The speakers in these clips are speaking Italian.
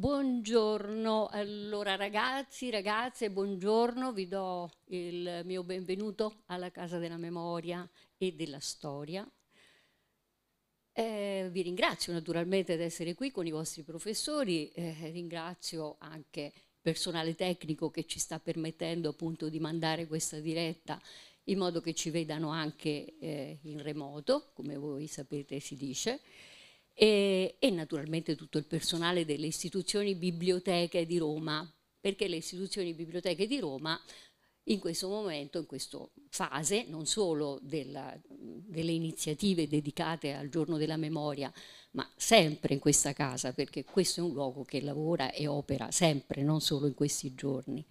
Buongiorno, allora ragazzi, ragazze, buongiorno, vi do il mio benvenuto alla Casa della Memoria e della Storia. Eh, vi ringrazio naturalmente di essere qui con i vostri professori, eh, ringrazio anche il personale tecnico che ci sta permettendo appunto di mandare questa diretta in modo che ci vedano anche eh, in remoto, come voi sapete si dice e, e naturalmente tutto il personale delle istituzioni biblioteche di Roma, perché le istituzioni biblioteche di Roma in questo momento, in questa fase, non solo della, delle iniziative dedicate al giorno della memoria, ma sempre in questa casa, perché questo è un luogo che lavora e opera sempre, non solo in questi giorni.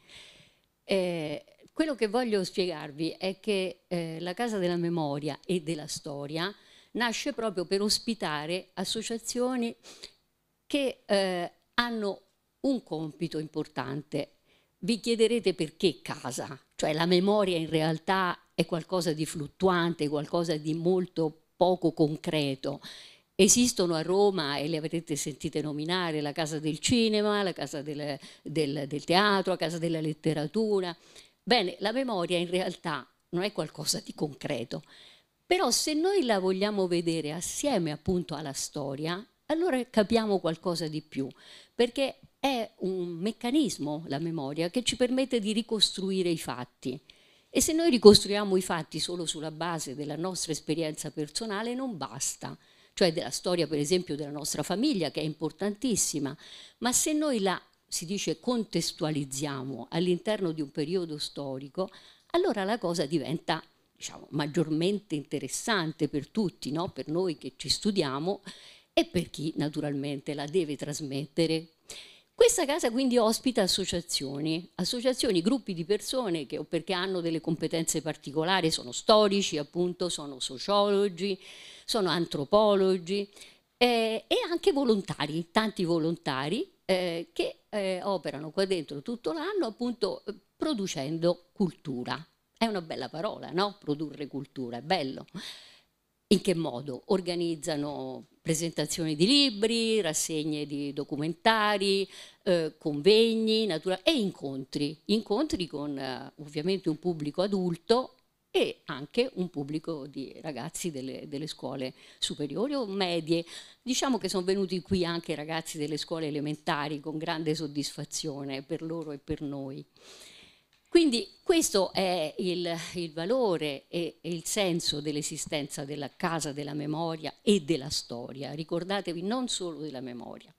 Eh, quello che voglio spiegarvi è che eh, la Casa della Memoria e della Storia nasce proprio per ospitare associazioni che eh, hanno un compito importante. Vi chiederete perché casa, cioè la memoria in realtà è qualcosa di fluttuante, qualcosa di molto poco concreto. Esistono a Roma, e le avrete sentite nominare, la Casa del Cinema, la Casa del, del, del Teatro, la Casa della Letteratura. Bene, la memoria in realtà non è qualcosa di concreto, però se noi la vogliamo vedere assieme appunto alla storia, allora capiamo qualcosa di più, perché è un meccanismo, la memoria, che ci permette di ricostruire i fatti. E se noi ricostruiamo i fatti solo sulla base della nostra esperienza personale non basta, cioè della storia per esempio della nostra famiglia che è importantissima, ma se noi la, si dice, contestualizziamo all'interno di un periodo storico, allora la cosa diventa diciamo, maggiormente interessante per tutti, no? per noi che ci studiamo e per chi naturalmente la deve trasmettere. Questa casa quindi ospita associazioni, associazioni, gruppi di persone che perché hanno delle competenze particolari, sono storici appunto, sono sociologi, sono antropologi eh, e anche volontari, tanti volontari eh, che eh, operano qua dentro tutto l'anno appunto producendo cultura. È una bella parola, no? Produrre cultura, è bello. In che modo? Organizzano presentazioni di libri, rassegne di documentari, eh, convegni e incontri. Incontri con eh, ovviamente un pubblico adulto e anche un pubblico di ragazzi delle, delle, scuole superiori o medie. Diciamo che sono venuti qui anche ragazzi delle scuole elementari con grande soddisfazione per loro e per noi. Quindi questo è il, il valore e, il senso dell'esistenza della casa della memoria e della storia. Ricordatevi non solo della memoria.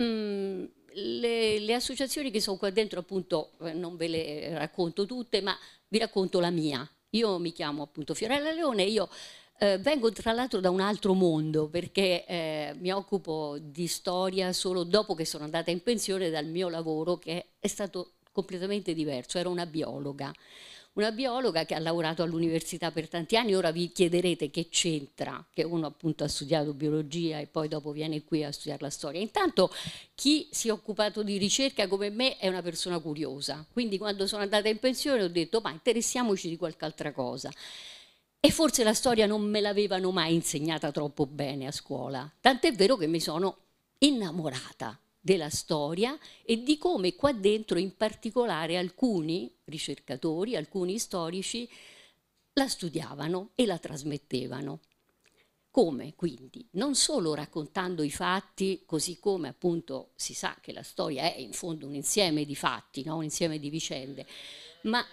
Mm, le, le, associazioni che sono qua dentro appunto eh, non ve le racconto tutte, ma vi racconto la mia. Io mi chiamo appunto Fiorella Leone, io eh, vengo tra l'altro da un altro mondo perché eh, mi occupo di storia solo dopo che sono andata in pensione dal mio lavoro che è stato completamente diverso, era una biologa. Una biologa che ha lavorato all'università per tanti anni, ora vi chiederete che c'entra, che uno appunto ha studiato biologia e poi dopo viene qui a studiare la storia. Intanto chi si è occupato di ricerca come me è una persona curiosa, quindi quando sono andata in pensione ho detto ma interessiamoci di qualche altra cosa. E forse la storia non me l'avevano mai insegnata troppo bene a scuola, tant'è vero che mi sono innamorata della storia e di come qua dentro in particolare alcuni ricercatori, alcuni storici la studiavano e la trasmettevano. Come quindi? Non solo raccontando i fatti, così come appunto si sa che la storia è in fondo un insieme di fatti, no? un insieme di vicende, ma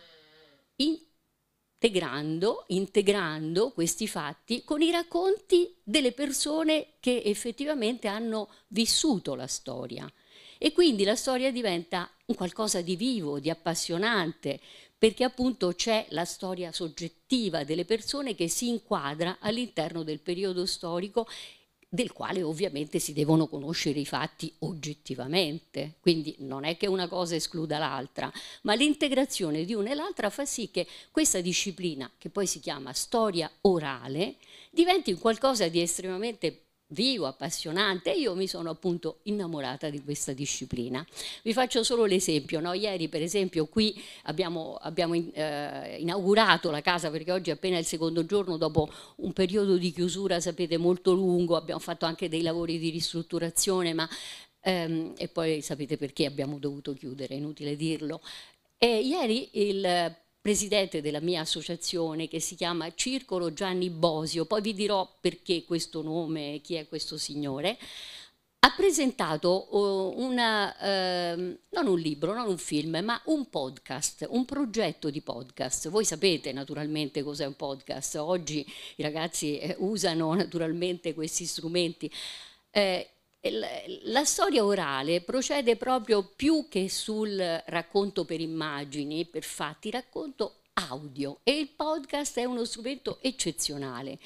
integrando, integrando questi fatti con i racconti delle persone che effettivamente hanno vissuto la storia. E quindi la storia diventa qualcosa di vivo, di appassionante, perché appunto c'è la storia soggettiva delle persone che si inquadra all'interno del periodo storico del quale ovviamente si devono conoscere i fatti oggettivamente, quindi non è che una cosa escluda l'altra, ma l'integrazione di una e l'altra fa sì che questa disciplina, che poi si chiama storia orale, diventi qualcosa di estremamente vivo, appassionante io mi sono appunto innamorata di questa disciplina. Vi faccio solo l'esempio, no? ieri per esempio qui abbiamo, abbiamo in, eh, inaugurato la casa perché oggi è appena il secondo giorno dopo un periodo di chiusura sapete molto lungo, abbiamo fatto anche dei lavori di ristrutturazione ma ehm, e poi sapete perché abbiamo dovuto chiudere, è inutile dirlo. E ieri il presidente della mia associazione che si chiama Circolo Gianni Bosio, poi vi dirò perché questo nome, chi è questo signore, ha presentato uh, una, uh, non un libro, non un film, ma un podcast, un progetto di podcast. Voi sapete naturalmente cos'è un podcast, oggi i ragazzi eh, usano naturalmente questi strumenti. Eh, la storia orale procede proprio più che sul racconto per immagini, per fatti, racconto audio e il podcast è uno strumento eccezionale.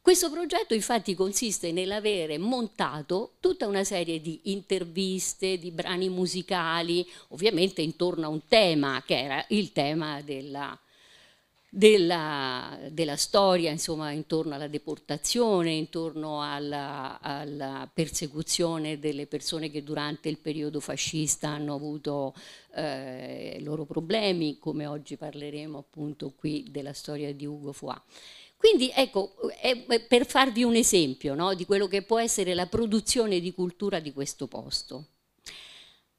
Questo progetto infatti consiste nell'avere montato tutta una serie di interviste, di brani musicali, ovviamente intorno a un tema che era il tema della della, della, storia insomma, intorno alla deportazione, intorno alla, alla, persecuzione delle persone che durante il periodo fascista hanno avuto eh, i loro problemi, come oggi parleremo appunto qui della storia di Ugo Foà. Quindi ecco, per farvi un esempio no, di quello che può essere la produzione di cultura di questo posto.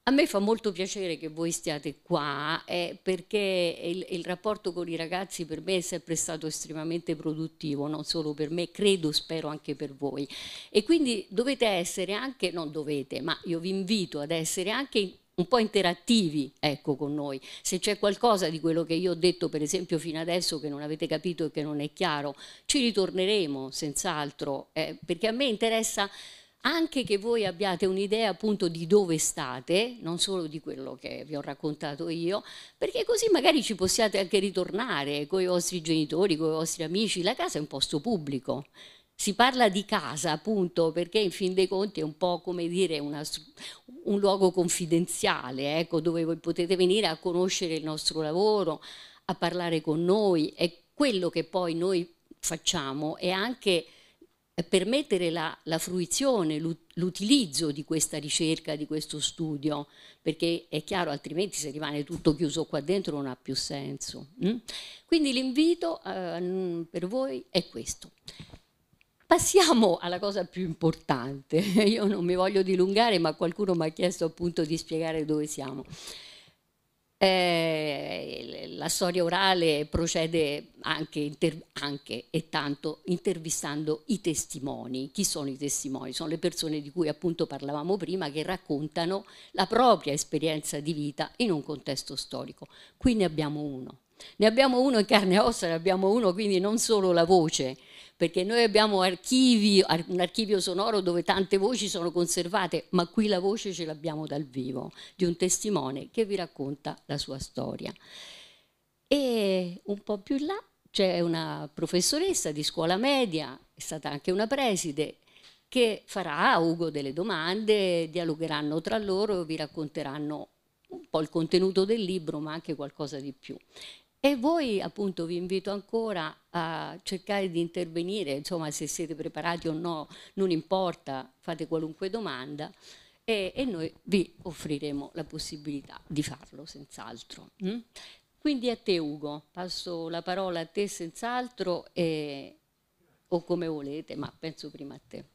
A me fa molto piacere che voi stiate qua eh, perché il, il, rapporto con i ragazzi per me è sempre stato estremamente produttivo, non solo per me, credo, spero anche per voi. E quindi dovete essere anche, non dovete, ma io vi invito ad essere anche un po' interattivi ecco, con noi. Se c'è qualcosa di quello che io ho detto, per esempio, fino adesso che non avete capito e che non è chiaro, ci ritorneremo senz'altro, eh, perché a me interessa anche che voi abbiate un'idea appunto di dove state, non solo di quello che vi ho raccontato io, perché così magari ci possiate anche ritornare con i vostri genitori, con i vostri amici. La casa è un posto pubblico. Si parla di casa appunto perché in fin dei conti è un po' come dire una, un luogo confidenziale, ecco, dove voi potete venire a conoscere il nostro lavoro, a parlare con noi. E quello che poi noi facciamo è anche permettere la, la fruizione, l'utilizzo di questa ricerca, di questo studio, perché è chiaro, altrimenti se rimane tutto chiuso qua dentro non ha più senso. Mm? Quindi l'invito eh, per voi è questo. Passiamo alla cosa più importante. Io non mi voglio dilungare, ma qualcuno mi ha chiesto appunto di spiegare dove siamo. Eh, la storia orale procede anche, anche, e tanto intervistando i testimoni. Chi sono i testimoni? Sono le persone di cui appunto parlavamo prima che raccontano la propria esperienza di vita in un contesto storico. Qui ne abbiamo uno. Ne abbiamo uno in carne e ossa, ne abbiamo uno quindi non solo la voce, perché noi abbiamo archivi, un archivio sonoro dove tante voci sono conservate, ma qui la voce ce l'abbiamo dal vivo, di un testimone che vi racconta la sua storia. E un po' più là c'è una professoressa di scuola media, è stata anche una preside, che farà a Ugo delle domande, dialogheranno tra loro vi racconteranno un po' il contenuto del libro, ma anche qualcosa di più. E voi appunto vi invito ancora a cercare di intervenire, insomma se siete preparati o no, non importa, fate qualunque domanda e, e noi vi offriremo la possibilità di farlo senz'altro. Mm? Quindi a te Ugo, passo la parola a te senz'altro o come volete, ma penso prima a te.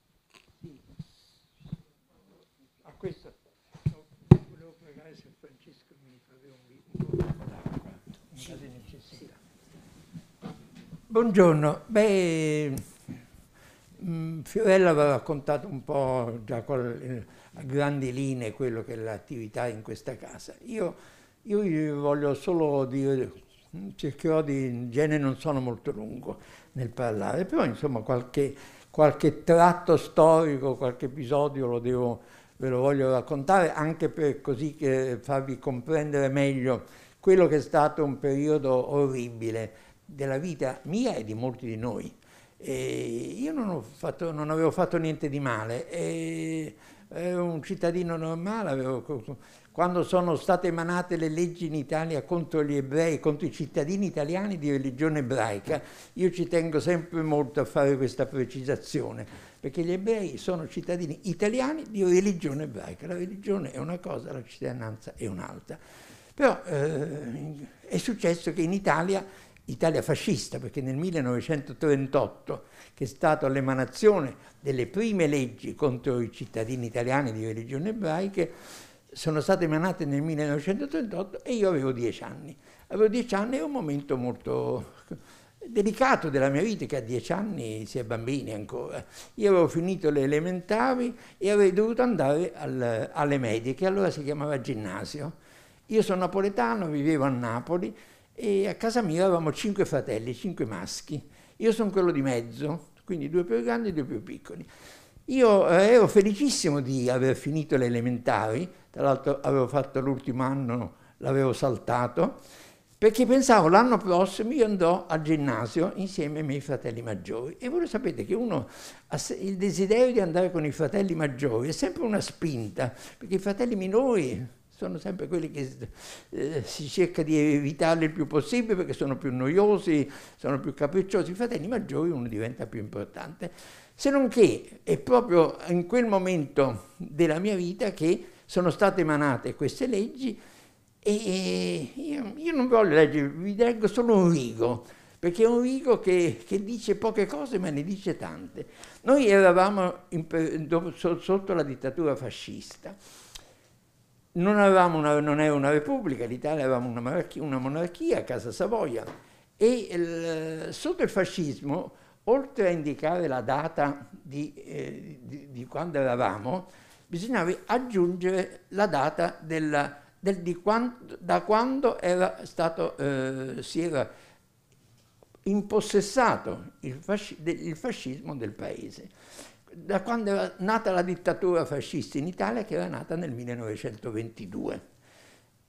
A questo volevo pregare se Francesco mi faceva un po' d'acqua in caso di necessità. Buongiorno, beh, mm, Fiorella aveva raccontato un po' già con, a grandi linee quello che è l'attività in questa casa. Io, io voglio solo dire, cercherò di, in genere non sono molto lungo nel parlare, però insomma qualche, qualche tratto storico, qualche episodio lo devo, ve lo voglio raccontare anche per così farvi comprendere meglio quello che è stato un periodo orribile della vita mia e di molti di noi. E io non, fatto, non, avevo fatto niente di male, e, ero un cittadino normale, avevo, quando sono state emanate le leggi in Italia contro gli ebrei, contro i cittadini italiani di religione ebraica, io ci tengo sempre molto a fare questa precisazione, perché gli ebrei sono cittadini italiani di religione ebraica, la religione è una cosa, la cittadinanza è un'altra. Però eh, è successo che in Italia Italia fascista, perché nel 1938, che è stata l'emanazione delle prime leggi contro i cittadini italiani di religione ebraiche, sono state emanate nel 1938 e io avevo dieci anni. Avevo dieci anni, è un momento molto delicato della mia vita, che a dieci anni si è bambini ancora. Io avevo finito le elementari e avrei dovuto andare al, alle medie, che allora si chiamava ginnasio. Io sono napoletano, vivevo a Napoli e a casa mia avevamo cinque fratelli, cinque maschi. Io sono quello di mezzo, quindi due più grandi e due più piccoli. Io eh, ero felicissimo di aver finito le elementari, tra l'altro avevo fatto l'ultimo anno, l'avevo saltato, perché pensavo l'anno prossimo io andrò al ginnasio insieme ai miei fratelli maggiori. E voi lo sapete che uno ha il desiderio di andare con i fratelli maggiori è sempre una spinta, perché i fratelli minori sono sempre quelli che eh, si cerca di evitarli il più possibile perché sono più noiosi, sono più capricciosi. I fratelli maggiori uno diventa più importante. Se non che è proprio in quel momento della mia vita che sono state emanate queste leggi e io, io non voglio leggere, vi leggo solo un rigo, perché è un rigo che, che, dice poche cose ma ne dice tante. Noi eravamo in, sotto la dittatura fascista, non, una, non era una repubblica, l'Italia aveva una monarchia, una monarchia, Casa Savoia, e il, sotto il fascismo, oltre a indicare la data di, eh, di, di quando eravamo, bisognava aggiungere la data della del, di quando, da quando era stato, eh, si era impossessato il, fasci, il fascismo del paese, da quando era nata la dittatura fascista in Italia, che era nata nel 1922.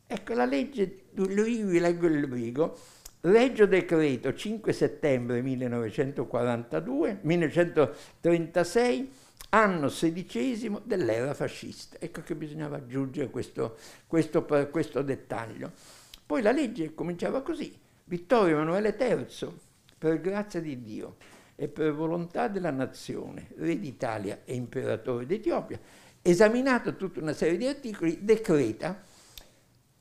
Ecco, la legge, io vi leggo il rigo, Regio Decreto 5 settembre 1942, 1936, anno sedicesimo dell'era fascista. Ecco che bisognava aggiungere questo, questo, questo dettaglio. Poi la legge cominciava così. Vittorio Emanuele III, per grazia di Dio e per volontà della nazione, re d'Italia e imperatore d'Etiopia, esaminato tutta una serie di articoli, decreta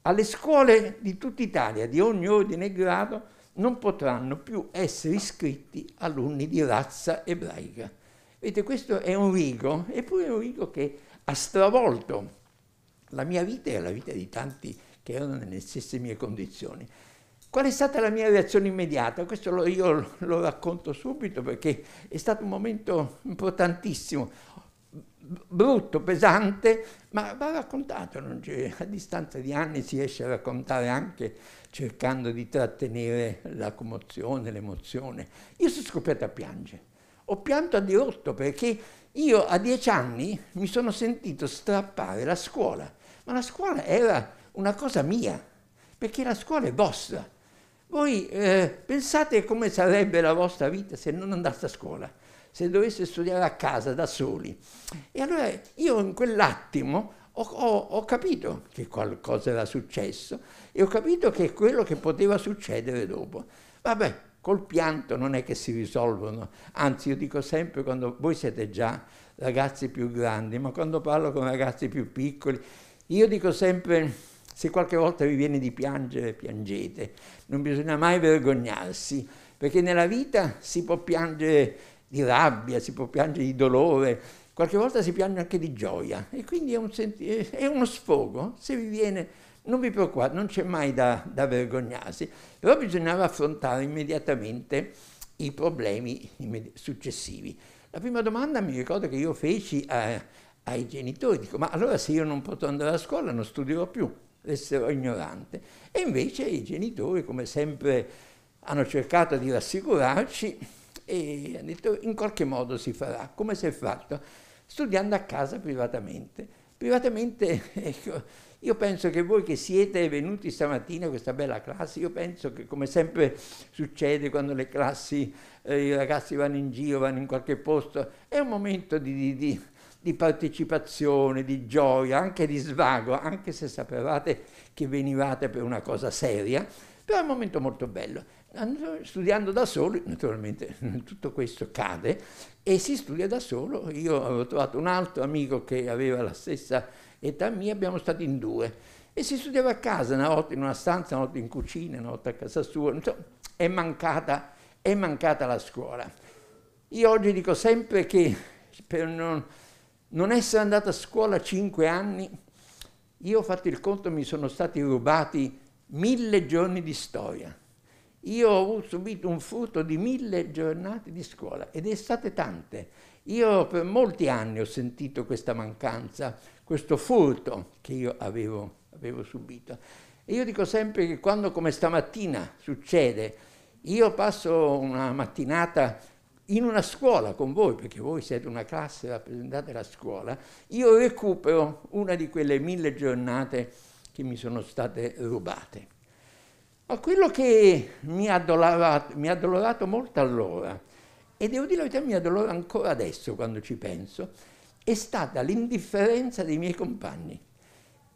alle scuole di tutta Italia, di ogni ordine e grado, non potranno più essere iscritti alunni di razza ebraica. Vedete, questo è un rigo, eppure è un rigo che ha stravolto la mia vita e la vita di tanti che erano nelle stesse mie condizioni. Qual è stata la mia reazione immediata? Questo lo, io lo racconto subito perché è stato un momento importantissimo, brutto, pesante, ma va raccontato, a distanza di anni si riesce a raccontare anche cercando di trattenere la commozione, l'emozione. Io sono scoppiato a piangere ho pianto a dirotto perché io a dieci anni mi sono sentito strappare la scuola, ma la scuola era una cosa mia, perché la scuola è vostra. Voi eh, pensate come sarebbe la vostra vita se non andaste a scuola, se doveste studiare a casa da soli. E allora io in quell'attimo ho, ho, ho capito che qualcosa era successo e ho capito che è quello che poteva succedere dopo. Vabbè, Col pianto non è che si risolvono, anzi io dico sempre quando voi siete già ragazzi più grandi, ma quando parlo con ragazzi più piccoli, io dico sempre se qualche volta vi viene di piangere, piangete, non bisogna mai vergognarsi, perché nella vita si può piangere di rabbia, si può piangere di dolore, qualche volta si piange anche di gioia. E quindi è, un è uno sfogo, se vi viene non vi preoccupate, non c'è mai da, da vergognarsi, però bisognava affrontare immediatamente i problemi successivi. La prima domanda mi ricordo che io feci a, ai genitori, dico ma allora se io non potrò andare a scuola non studierò più, resterò ignorante. E invece i genitori, come sempre, hanno cercato di rassicurarci e hanno detto in qualche modo si farà, come si è fatto? Studiando a casa privatamente. Privatamente, ecco, io penso che voi che siete venuti stamattina a questa bella classe, io penso che come sempre succede quando le classi, eh, i ragazzi vanno in giro, vanno in qualche posto, è un momento di, di, di partecipazione, di gioia, anche di svago, anche se sapevate che venivate per una cosa seria, però è un momento molto bello. Studiando da soli, naturalmente tutto questo cade e si studia da solo. Io avevo trovato un altro amico che aveva la stessa età mia abbiamo stato in due e si studiava a casa, una volta in una stanza, una volta in cucina, una volta a casa sua, insomma, è mancata, è mancata la scuola. Io oggi dico sempre che per non, non essere andato a scuola cinque anni, io ho fatto il conto, mi sono stati rubati mille giorni di storia. Io ho subito un furto di mille giornate di scuola ed è state tante. Io per molti anni ho sentito questa mancanza, questo furto che io avevo, avevo subito. E io dico sempre che quando come stamattina succede, io passo una mattinata in una scuola con voi, perché voi siete una classe, rappresentate la scuola, io recupero una di quelle mille giornate che mi sono state rubate. Ma quello che mi ha addolorato, mi ha addolorato molto allora, e devo dire la verità mi addolora ancora adesso quando ci penso, è stata l'indifferenza dei miei compagni.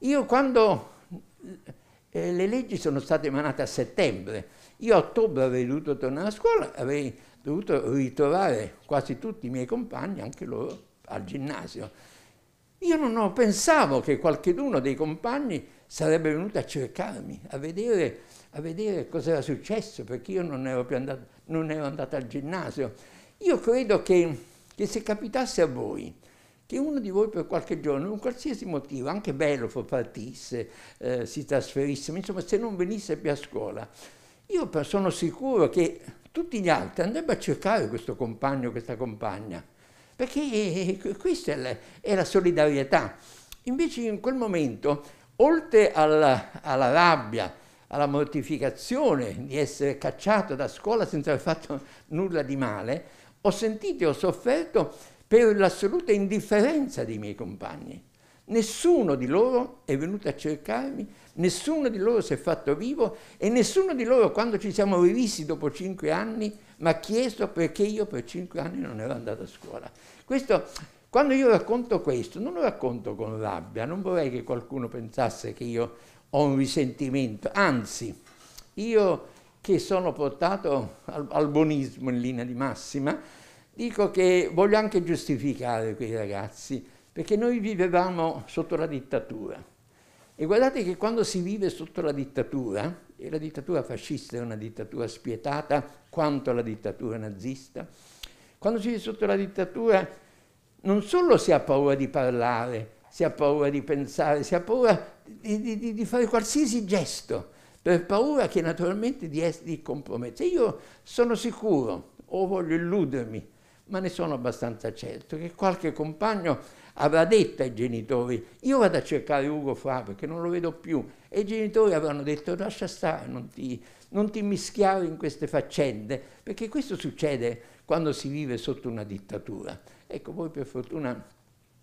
Io quando eh, le leggi sono state emanate a settembre, io a ottobre avrei dovuto tornare a scuola, avrei dovuto ritrovare quasi tutti i miei compagni, anche loro, al ginnasio. Io non pensavo che qualcuno dei compagni sarebbe venuto a cercarmi, a vedere, a vedere cosa era successo, perché io non ero, più andato, non ero andato al ginnasio. Io credo che, che se capitasse a voi, che uno di voi per qualche giorno, per qualsiasi motivo, anche bello, partisse, eh, si trasferisse, ma insomma se non venisse più a scuola, io sono sicuro che tutti gli altri andrebbero a cercare questo compagno, questa compagna, perché questa è la, è la solidarietà. Invece in quel momento, oltre alla, alla rabbia, alla mortificazione di essere cacciato da scuola senza aver fatto nulla di male, ho sentito e ho sofferto per l'assoluta indifferenza dei miei compagni. Nessuno di loro è venuto a cercarmi, nessuno di loro si è fatto vivo e nessuno di loro quando ci siamo rivisti dopo cinque anni mi ha chiesto perché io per cinque anni non ero andato a scuola. Questo, quando io racconto questo, non lo racconto con rabbia, non vorrei che qualcuno pensasse che io ho un risentimento, anzi, io che sono portato al, al buonismo in linea di massima, dico che voglio anche giustificare quei ragazzi perché noi vivevamo sotto la dittatura. E guardate che quando si vive sotto la dittatura, e la dittatura fascista è una dittatura spietata quanto la dittatura nazista, quando si vive sotto la dittatura non solo si ha paura di parlare, si ha paura di pensare, si ha paura di, di, di fare qualsiasi gesto, per paura che naturalmente di essere compromesso. Io sono sicuro, o voglio illudermi, ma ne sono abbastanza certo, che qualche compagno avrà detto ai genitori io vado a cercare Ugo Fra perché non lo vedo più e i genitori avranno detto lascia stare, non ti, non ti mischiare in queste faccende perché questo succede quando si vive sotto una dittatura. Ecco, voi per fortuna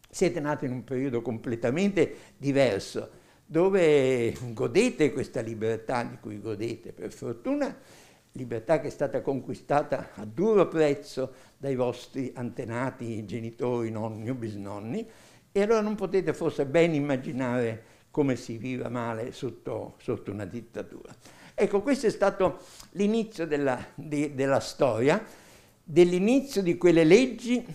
siete nati in un periodo completamente diverso dove godete questa libertà di cui godete per fortuna libertà che è stata conquistata a duro prezzo dai vostri antenati, genitori, nonni o bisnonni, e allora non potete forse ben immaginare come si viva male sotto, sotto una dittatura. Ecco, questo è stato l'inizio della, di, della storia, dell'inizio di quelle leggi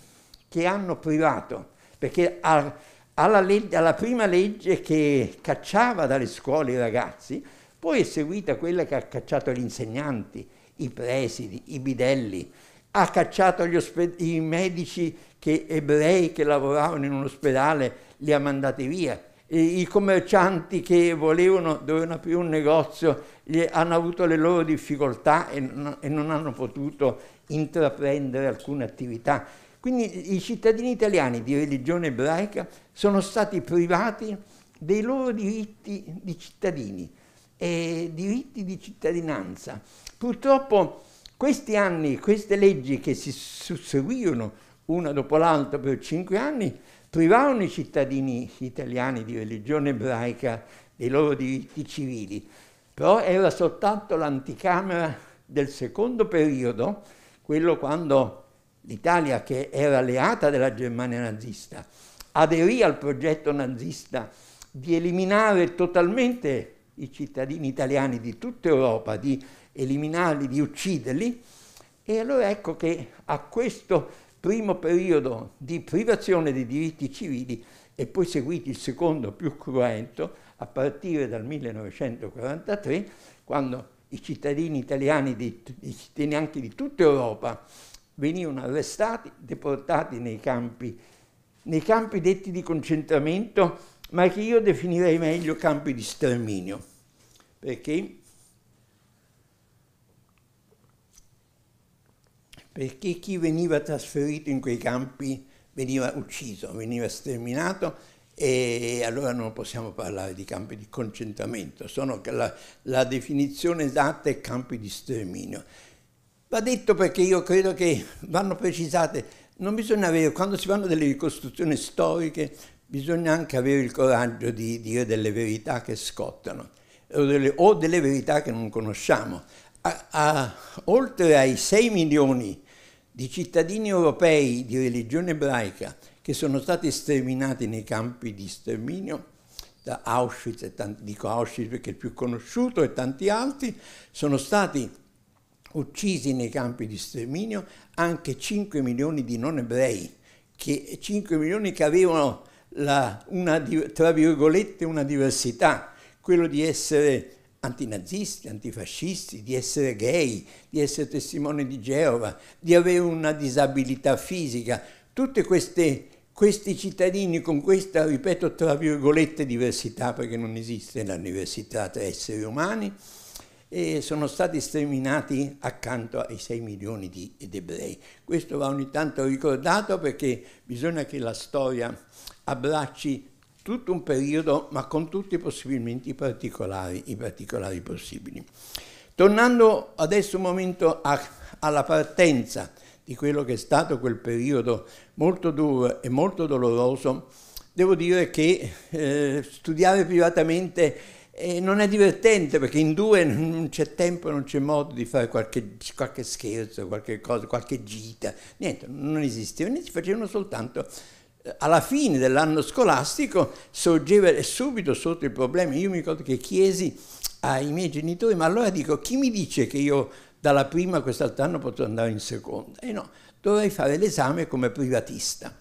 che hanno privato, perché alla, legge, alla prima legge che cacciava dalle scuole i ragazzi, poi è seguita quella che ha cacciato gli insegnanti, i presidi, i bidelli, ha cacciato i medici che, ebrei che lavoravano in un ospedale, li ha mandati via. E I commercianti che volevano, dovevano aprire un negozio, hanno avuto le loro difficoltà e non, e non hanno potuto intraprendere alcuna attività. Quindi i cittadini italiani di religione ebraica sono stati privati dei loro diritti di cittadini e diritti di cittadinanza. Purtroppo questi anni, queste leggi che si susseguirono una dopo l'altra per cinque anni, privavano i cittadini italiani di religione ebraica dei loro diritti civili, però era soltanto l'anticamera del secondo periodo, quello quando l'Italia, che era alleata della Germania nazista, aderì al progetto nazista di eliminare totalmente i cittadini italiani di tutta Europa, di eliminarli, di ucciderli. E allora ecco che a questo primo periodo di privazione dei diritti civili e poi seguiti il secondo più cruento a partire dal 1943, quando i cittadini italiani, di, i cittadini anche di tutta Europa, venivano arrestati, deportati nei campi, nei campi detti di concentramento, ma che io definirei meglio campi di sterminio. Perché? Perché chi veniva trasferito in quei campi veniva ucciso, veniva sterminato e allora non possiamo parlare di campi di concentramento, sono la, la definizione esatta è campi di sterminio. Va detto perché io credo che vanno precisate, non bisogna avere, quando si fanno delle ricostruzioni storiche, bisogna anche avere il coraggio di dire delle verità che scottano o delle, o delle verità che non conosciamo. A, a, oltre ai 6 milioni di cittadini europei di religione ebraica che sono stati sterminati nei campi di sterminio, da Auschwitz, e tanti, dico Auschwitz perché è il più conosciuto, e tanti altri, sono stati uccisi nei campi di sterminio anche 5 milioni di non ebrei, che, 5 milioni che avevano la, una, tra virgolette una diversità, quello di essere antinazisti, antifascisti, di essere gay, di essere testimoni di Geova, di avere una disabilità fisica, queste questi cittadini con questa, ripeto, tra virgolette diversità, perché non esiste la diversità tra esseri umani, e sono stati sterminati accanto ai 6 milioni di ebrei. Questo va ogni tanto ricordato perché bisogna che la storia abbracci tutto un periodo, ma con tutti possibilmente i particolari, i particolari possibili. Tornando adesso un momento a, alla partenza, di quello che è stato quel periodo molto duro e molto doloroso, devo dire che eh, studiare privatamente eh, non è divertente perché in due non c'è tempo, non c'è modo di fare qualche, qualche scherzo, qualche cosa, qualche gita, niente, non esisteva, si facevano soltanto alla fine dell'anno scolastico sorgeva subito sotto il problema. Io mi ricordo che chiesi ai miei genitori, ma allora dico, chi mi dice che io dalla prima quest'altro anno potrò andare in seconda. E no, dovrei fare l'esame come privatista.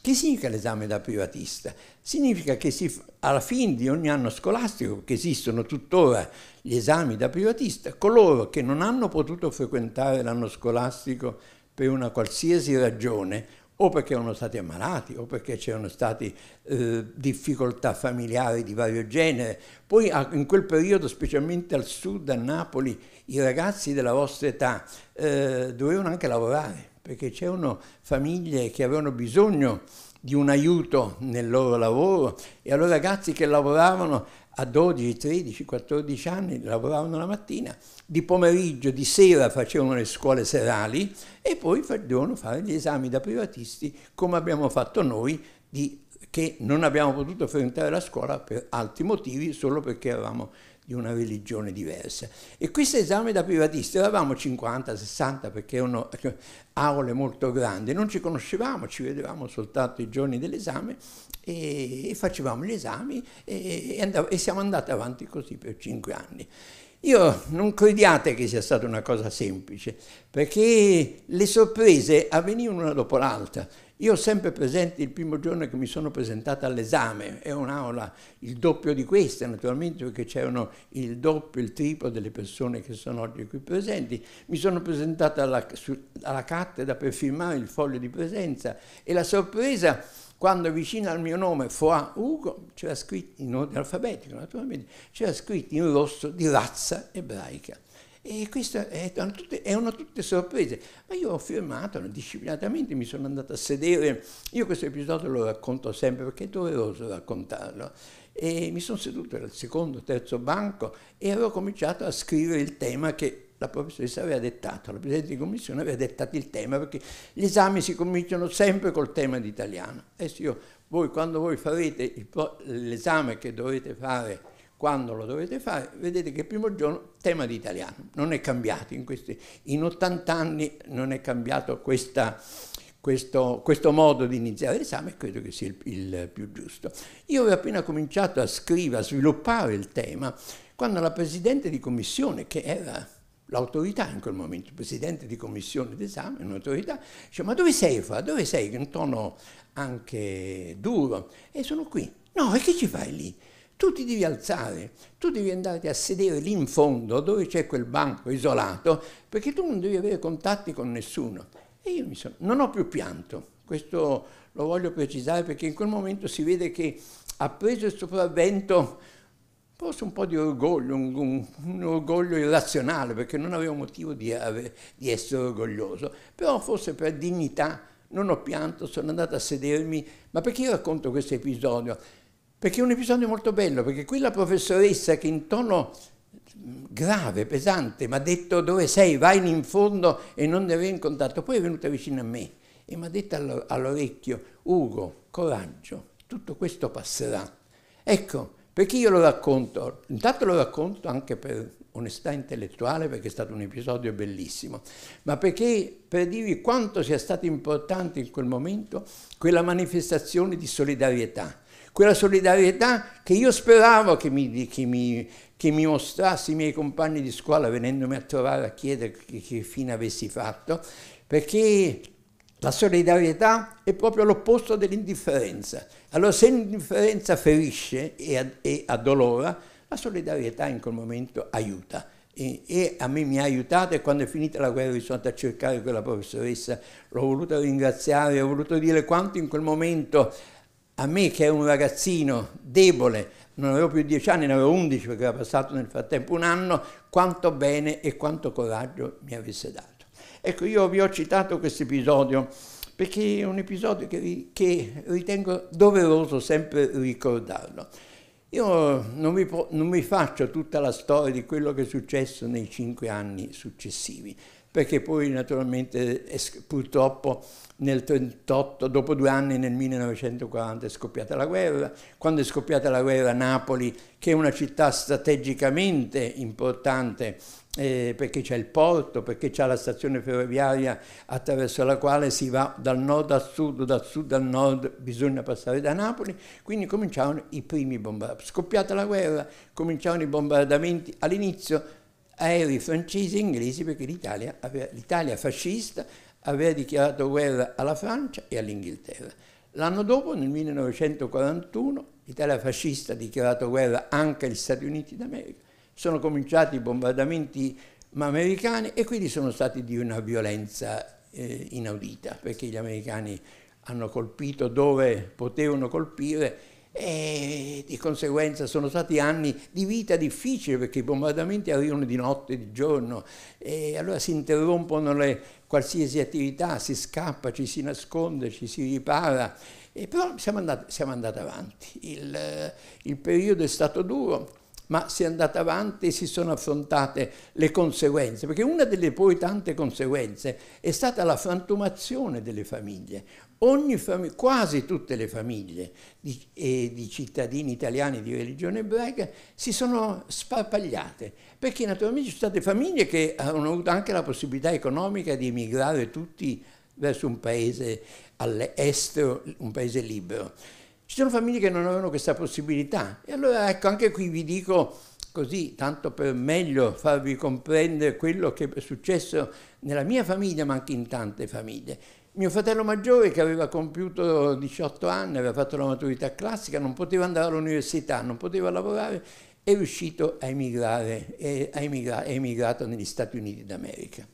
Che significa l'esame da privatista? Significa che si, alla fine di ogni anno scolastico, che esistono tuttora gli esami da privatista, coloro che non hanno potuto frequentare l'anno scolastico per una qualsiasi ragione o perché erano stati ammalati o perché c'erano state eh, difficoltà familiari di vario genere. Poi in quel periodo, specialmente al sud, a Napoli, i ragazzi della vostra età eh, dovevano anche lavorare, perché c'erano famiglie che avevano bisogno di un aiuto nel loro lavoro e allora ragazzi che lavoravano a 12, 13, 14 anni, lavoravano la mattina, di pomeriggio, di sera facevano le scuole serali e poi dovevano fare gli esami da privatisti come abbiamo fatto noi di, che non abbiamo potuto frequentare la scuola per altri motivi solo perché eravamo di una religione diversa. E questo esame da privatisti eravamo 50, 60 perché erano aule molto grandi, non ci conoscevamo, ci vedevamo soltanto i giorni dell'esame e, facevamo gli esami e, e, andav- e siamo andati avanti così per cinque anni. Io non crediate che sia stata una cosa semplice, perché le sorprese avvenivano una dopo l'altra. Io ho sempre presente il primo giorno che mi sono presentata all'esame, è un'aula il doppio di questa naturalmente perché c'erano il doppio, il triplo delle persone che sono oggi qui presenti, mi sono presentata alla, su, alla cattedra per firmare il foglio di presenza e la sorpresa quando vicino al mio nome Foa Ugo c'era scritto in ordine alfabetico naturalmente, c'era scritto in rosso di razza ebraica. E queste erano tutte, erano tutte sorprese, ma io ho firmato disciplinatamente, mi sono andato a sedere, io questo episodio lo racconto sempre perché è doveroso raccontarlo, e mi sono seduto al secondo, terzo banco e avevo cominciato a scrivere il tema che la professoressa aveva dettato, la Presidente di Commissione aveva dettato il tema, perché gli esami si cominciano sempre col tema di italiano. Adesso io, voi quando voi farete l'esame che dovete fare quando lo dovete fare, vedete che il primo giorno tema di italiano, non è cambiato, in, questi, in 80 anni non è cambiato questa, questo, questo, modo di iniziare l'esame e credo che sia il, il, più giusto. Io avevo appena cominciato a scrivere, a sviluppare il tema, quando la Presidente di Commissione, che era l'autorità in quel momento, il presidente di commissione d'esame, un'autorità, dice ma dove sei Fra? Dove sei? In tono anche duro. E sono qui. No, e che ci fai lì? Tu ti devi alzare, tu devi andare a sedere lì in fondo dove c'è quel banco isolato, perché tu non devi avere contatti con nessuno. E io mi sono, non ho più pianto, questo lo voglio precisare perché in quel momento si vede che ha preso il sopravvento forse un po' di orgoglio, un, un, un orgoglio irrazionale, perché non avevo motivo di, ave, di, essere orgoglioso, però forse per dignità non ho pianto, sono andato a sedermi, ma perché io racconto questo episodio? Perché è un episodio molto bello, perché quella professoressa che in tono grave, pesante, mi ha detto dove sei, vai in fondo e non ne avevi in contatto, poi è venuta vicino a me e mi ha detto all'orecchio, Ugo, coraggio, tutto questo passerà. Ecco, perché io lo racconto? Intanto lo racconto anche per onestà intellettuale, perché è stato un episodio bellissimo, ma perché per dirvi quanto sia stato importante in quel momento quella manifestazione di solidarietà, quella solidarietà che io speravo che mi, che mi, che mi mostrassi i miei compagni di scuola venendomi a trovare a chiedere che, che fine avessi fatto, perché la solidarietà è proprio l'opposto dell'indifferenza. Allora se l'indifferenza ferisce e, e addolora, la solidarietà in quel momento aiuta. E, e, a me mi ha aiutato e quando è finita la guerra sono andato a cercare quella professoressa, l'ho voluto ringraziare, ho voluto dire quanto in quel momento a me che ero un ragazzino debole, non avevo più dieci anni, ne avevo undici perché era passato nel frattempo un anno, quanto bene e quanto coraggio mi avesse dato. Ecco, io vi ho citato questo episodio perché è un episodio che, che ritengo doveroso sempre ricordarlo. Io non vi, non vi, faccio tutta la storia di quello che è successo nei cinque anni successivi, perché poi naturalmente purtroppo nel 1938, dopo due anni nel 1940 è scoppiata la guerra, quando è scoppiata la guerra Napoli, che è una città strategicamente importante eh, perché c'è il porto, perché c'è la stazione ferroviaria attraverso la quale si va dal nord al sud, dal sud al nord bisogna passare da Napoli, quindi cominciarono i primi bombardamenti. Scoppiata la guerra, cominciarono i bombardamenti. All'inizio aerei francesi e inglesi perché l'Italia, l'Italia fascista aveva dichiarato guerra alla Francia e all'Inghilterra. L'anno dopo, nel 1941, l'Italia fascista ha dichiarato guerra anche agli Stati Uniti d'America sono cominciati i bombardamenti americani e quindi sono stati di una violenza eh, inaudita, perché gli americani hanno colpito dove potevano colpire e di conseguenza sono stati anni di vita difficili perché i bombardamenti arrivano di notte di giorno e allora si interrompono le, qualsiasi attività, si scappa, ci si nasconde, ci si ripara, e però siamo andati, siamo andati avanti. Il, il periodo è stato duro, ma si è andata avanti e si sono affrontate le conseguenze, perché una delle poi tante conseguenze è stata la frantumazione delle famiglie. Famig quasi tutte le famiglie di, eh, di, cittadini italiani di religione ebraica si sono sparpagliate, perché naturalmente ci sono state famiglie che hanno avuto anche la possibilità economica di emigrare tutti verso un paese all'estero, un paese libero. Ci sono famiglie che non avevano questa possibilità e allora ecco anche qui vi dico così, tanto per meglio farvi comprendere quello che è successo nella mia famiglia ma anche in tante famiglie. Mio fratello maggiore che aveva compiuto 18 anni, aveva fatto la maturità classica, non poteva andare all'università, non poteva lavorare, è riuscito a emigrare, è, è emigrato negli Stati Uniti d'America.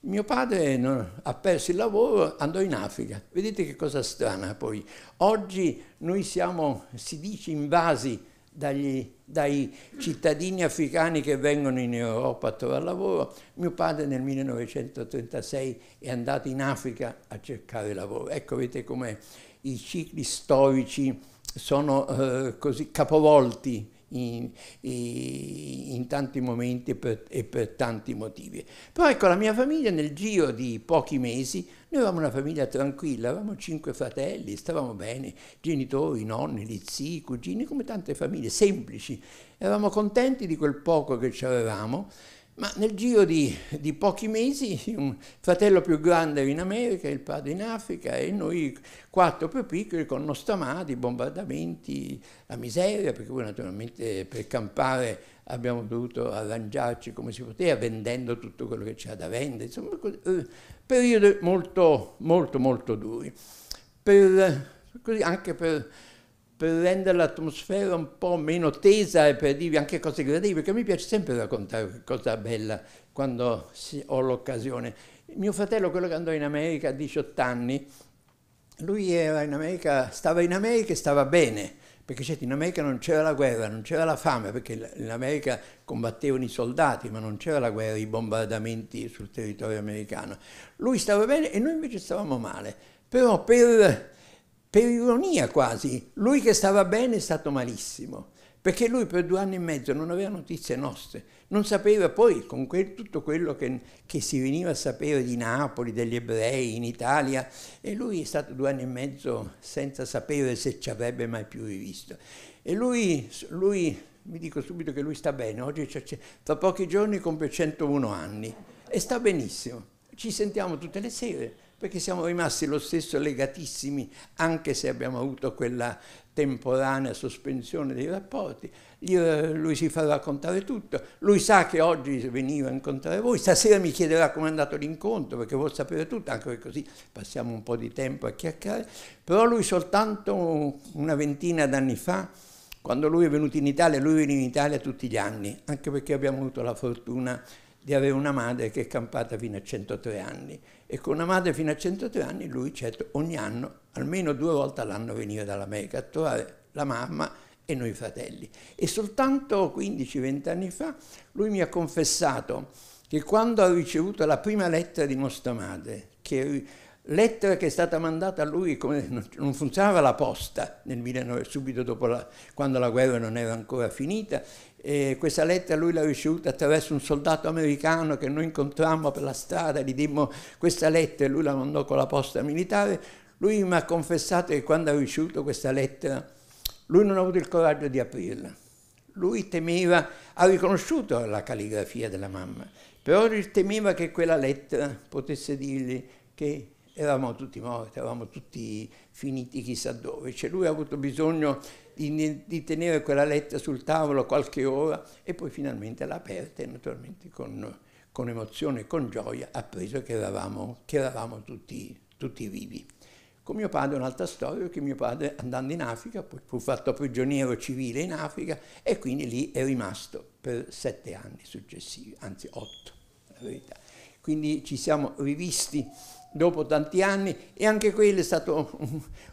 Mio padre no, ha perso il lavoro, andò in Africa. Vedete che cosa strana poi. Oggi noi siamo, si dice, invasi dagli, dai cittadini africani che vengono in Europa a trovare lavoro. Mio padre nel 1936 è andato in Africa a cercare lavoro. Ecco, vedete come i cicli storici sono eh, così capovolti in, in tanti momenti per, e per tanti motivi. Però ecco, la mia famiglia nel giro di pochi mesi, noi avevamo una famiglia tranquilla, avevamo cinque fratelli, stavamo bene, genitori, nonni, gli zii, cugini, come tante famiglie, semplici. Eravamo contenti di quel poco che ci avevamo, Ma nel giro di, di, pochi mesi un fratello più grande era in America, il padre in Africa e noi quattro più piccoli con nostamati, bombardamenti, la miseria, perché poi naturalmente per campare abbiamo dovuto arrangiarci come si poteva, vendendo tutto quello che c'era da vendere, insomma, eh, periodi molto, molto, molto duri. Per, anche per per rendere l'atmosfera un po' meno tesa e per dirvi anche cose gradevoli, perché mi piace sempre raccontare cosa bella quando ho l'occasione. Mio fratello, quello che andò in America a 18 anni, lui era in America, stava in America e stava bene, perché certo, in America non c'era la guerra, non c'era la fame, perché in America combattevano i soldati, ma non c'era la guerra, i bombardamenti sul territorio americano. Lui stava bene e noi invece stavamo male. Però per per ironia quasi, lui che stava bene è stato malissimo, perché lui per due anni e mezzo non aveva notizie nostre, non sapeva poi con quel, tutto quello che, che, si veniva a sapere di Napoli, degli ebrei in Italia, e lui è stato due anni e mezzo senza sapere se ci avrebbe mai più rivisto. E lui, lui mi dico subito che lui sta bene, oggi tra pochi giorni compie 101 anni e sta benissimo. Ci sentiamo tutte le sere, perché siamo rimasti lo stesso legatissimi, anche se abbiamo avuto quella temporanea sospensione dei rapporti. lui si fa raccontare tutto, lui sa che oggi veniva a incontrare voi, stasera mi chiederà come è andato l'incontro, perché vuol sapere tutto, anche così passiamo un po' di tempo a chiacchierare, però lui soltanto una ventina d'anni fa, quando lui è venuto in Italia, lui veniva in Italia tutti gli anni, anche perché abbiamo avuto la fortuna di avere una madre che è campata fino a 103 anni e con una madre fino a 103 anni lui certo ogni anno, almeno due volte all'anno veniva dall'America a trovare la mamma e noi fratelli. E soltanto 15-20 anni fa lui mi ha confessato che quando ha ricevuto la prima lettera di nostra madre, che lettera che è stata mandata a lui come non funzionava la posta nel 19, subito dopo la, quando la guerra non era ancora finita e questa lettera lui l'ha ricevuta attraverso un soldato americano che noi incontrammo per la strada gli dimmo questa lettera e lui la mandò con la posta militare lui mi ha confessato che quando ha ricevuto questa lettera lui non ha avuto il coraggio di aprirla lui temeva ha riconosciuto la calligrafia della mamma però temeva che quella lettera potesse dirgli che eravamo tutti morti, eravamo tutti finiti chissà dove. Cioè lui ha avuto bisogno di, di, tenere quella lettera sul tavolo qualche ora e poi finalmente l'ha aperta e naturalmente con, con emozione e con gioia ha preso che eravamo, che eravamo tutti, tutti vivi. Con mio padre un'altra storia, che mio padre andando in Africa, poi fu fatto prigioniero civile in Africa e quindi lì è rimasto per sette anni successivi, anzi otto, la verità. Quindi ci siamo rivisti dopo tanti anni e anche quello è stato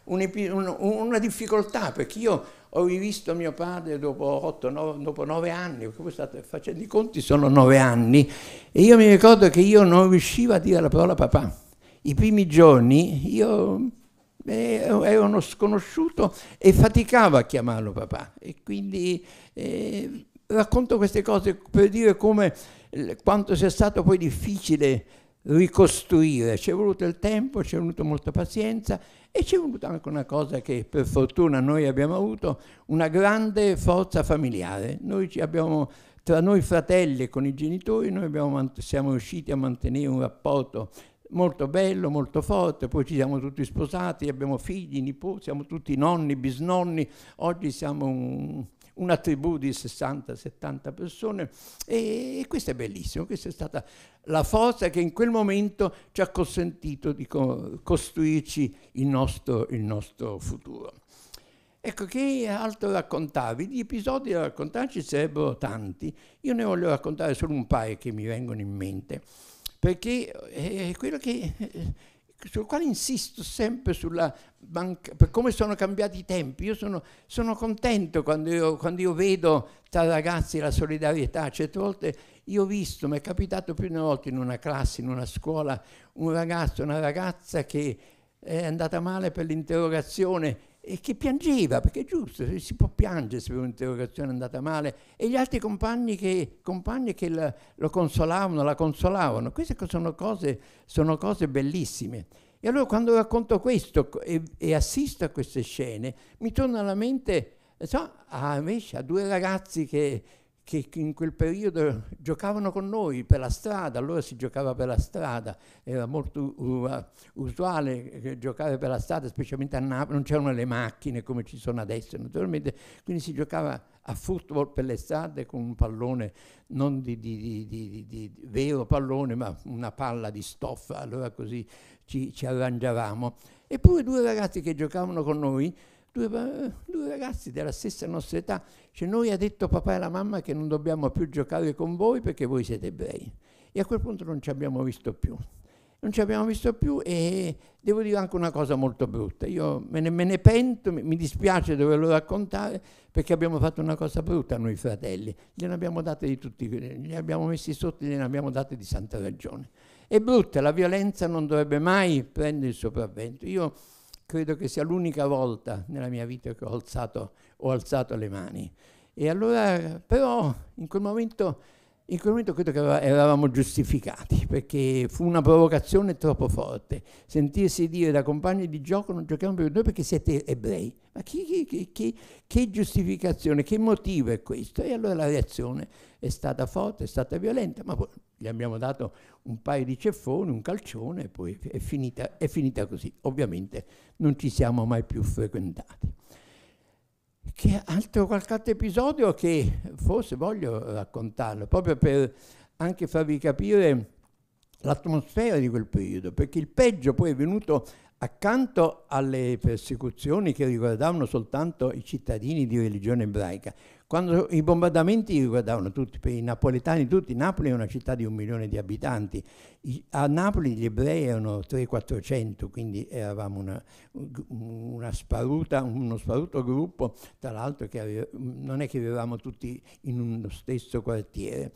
un, un, una difficoltà perché io ho rivisto mio padre dopo, 8, 9, dopo nove anni, come state facendo i conti sono nove anni e io mi ricordo che io non riuscivo a dire la parola papà. I primi giorni io eh, ero uno sconosciuto e faticavo a chiamarlo papà e quindi eh, racconto queste cose per dire come eh, quanto sia stato poi difficile ricostruire. Ci è voluto il tempo, ci è voluto molta pazienza e ci è voluta anche una cosa che per fortuna noi abbiamo avuto, una grande forza familiare. Noi abbiamo, tra noi fratelli e con i genitori, noi abbiamo, siamo riusciti a mantenere un rapporto molto bello, molto forte, poi ci siamo tutti sposati, abbiamo figli, nipoti, siamo tutti nonni, bisnonni, oggi siamo un, una tribù di 60-70 persone e, questo è bellissimo, questa è stata la forza che in quel momento ci ha consentito di co costruirci il nostro, il nostro futuro. Ecco, che altro raccontavi? Di episodi da raccontarci sarebbero tanti, io ne voglio raccontare solo un paio che mi vengono in mente, perché è quello che sul quale insisto sempre sulla banca, per come sono cambiati i tempi. Io sono, sono contento quando io, quando io, vedo tra ragazzi la solidarietà. Certe volte io ho visto, mi è capitato più di una volta in una classe, in una scuola, un ragazzo, una ragazza che è andata male per l'interrogazione e che piangeva, perché è giusto, si può piangere se un'interrogazione è andata male, e gli altri compagni che, compagni che la, lo consolavano, la consolavano. Queste sono cose, sono cose bellissime. E allora quando racconto questo e, e assisto a queste scene, mi torna alla mente so, a, invece, a due ragazzi che, che in quel periodo giocavano con noi per la strada, allora si giocava per la strada, era molto usuale giocare per la strada, specialmente a Napoli, non c'erano le macchine come ci sono adesso naturalmente, quindi si giocava a football per le strade con un pallone, non di, di, di, di vero pallone, ma una palla di stoffa, allora così ci, ci arrangiavamo. Eppure due ragazzi che giocavano con noi, due, due, ragazzi della stessa nostra età, cioè noi ha detto papà e la mamma che non dobbiamo più giocare con voi perché voi siete ebrei. E a quel punto non ci abbiamo visto più. Non ci abbiamo visto più e devo dire anche una cosa molto brutta. Io me ne, me ne pento, mi, dispiace doverlo raccontare perché abbiamo fatto una cosa brutta noi fratelli. Gliene abbiamo date di tutti, li abbiamo messi sotto e gliene abbiamo date di santa ragione. È brutta, la violenza non dovrebbe mai prendere il sopravvento. Io credo che sia l'unica volta nella mia vita che ho alzato, ho alzato le mani. E allora, però, in quel momento, in quel momento credo che eravamo giustificati, perché fu una provocazione troppo forte. Sentirsi dire da compagni di gioco non giochiamo più noi perché siete ebrei. Ma chi, chi, chi, che giustificazione, che motivo è questo? E allora la reazione è stata forte, è stata violenta, ma poi gli abbiamo dato un paio di ceffoni, un calcione e poi è finita, è finita così. Ovviamente non ci siamo mai più frequentati. Che altro, qualche episodio che forse voglio raccontarlo, proprio per anche farvi capire l'atmosfera di quel periodo, perché il peggio poi è venuto accanto alle persecuzioni che riguardavano soltanto i cittadini di religione ebraica, quando i bombardamenti riguardavano tutti, per i napoletani tutti, Napoli è una città di un milione di abitanti, a Napoli gli ebrei erano 300-400, quindi eravamo una, una sparuta, uno sparuto gruppo, tra l'altro non è che vivevamo tutti in uno stesso quartiere.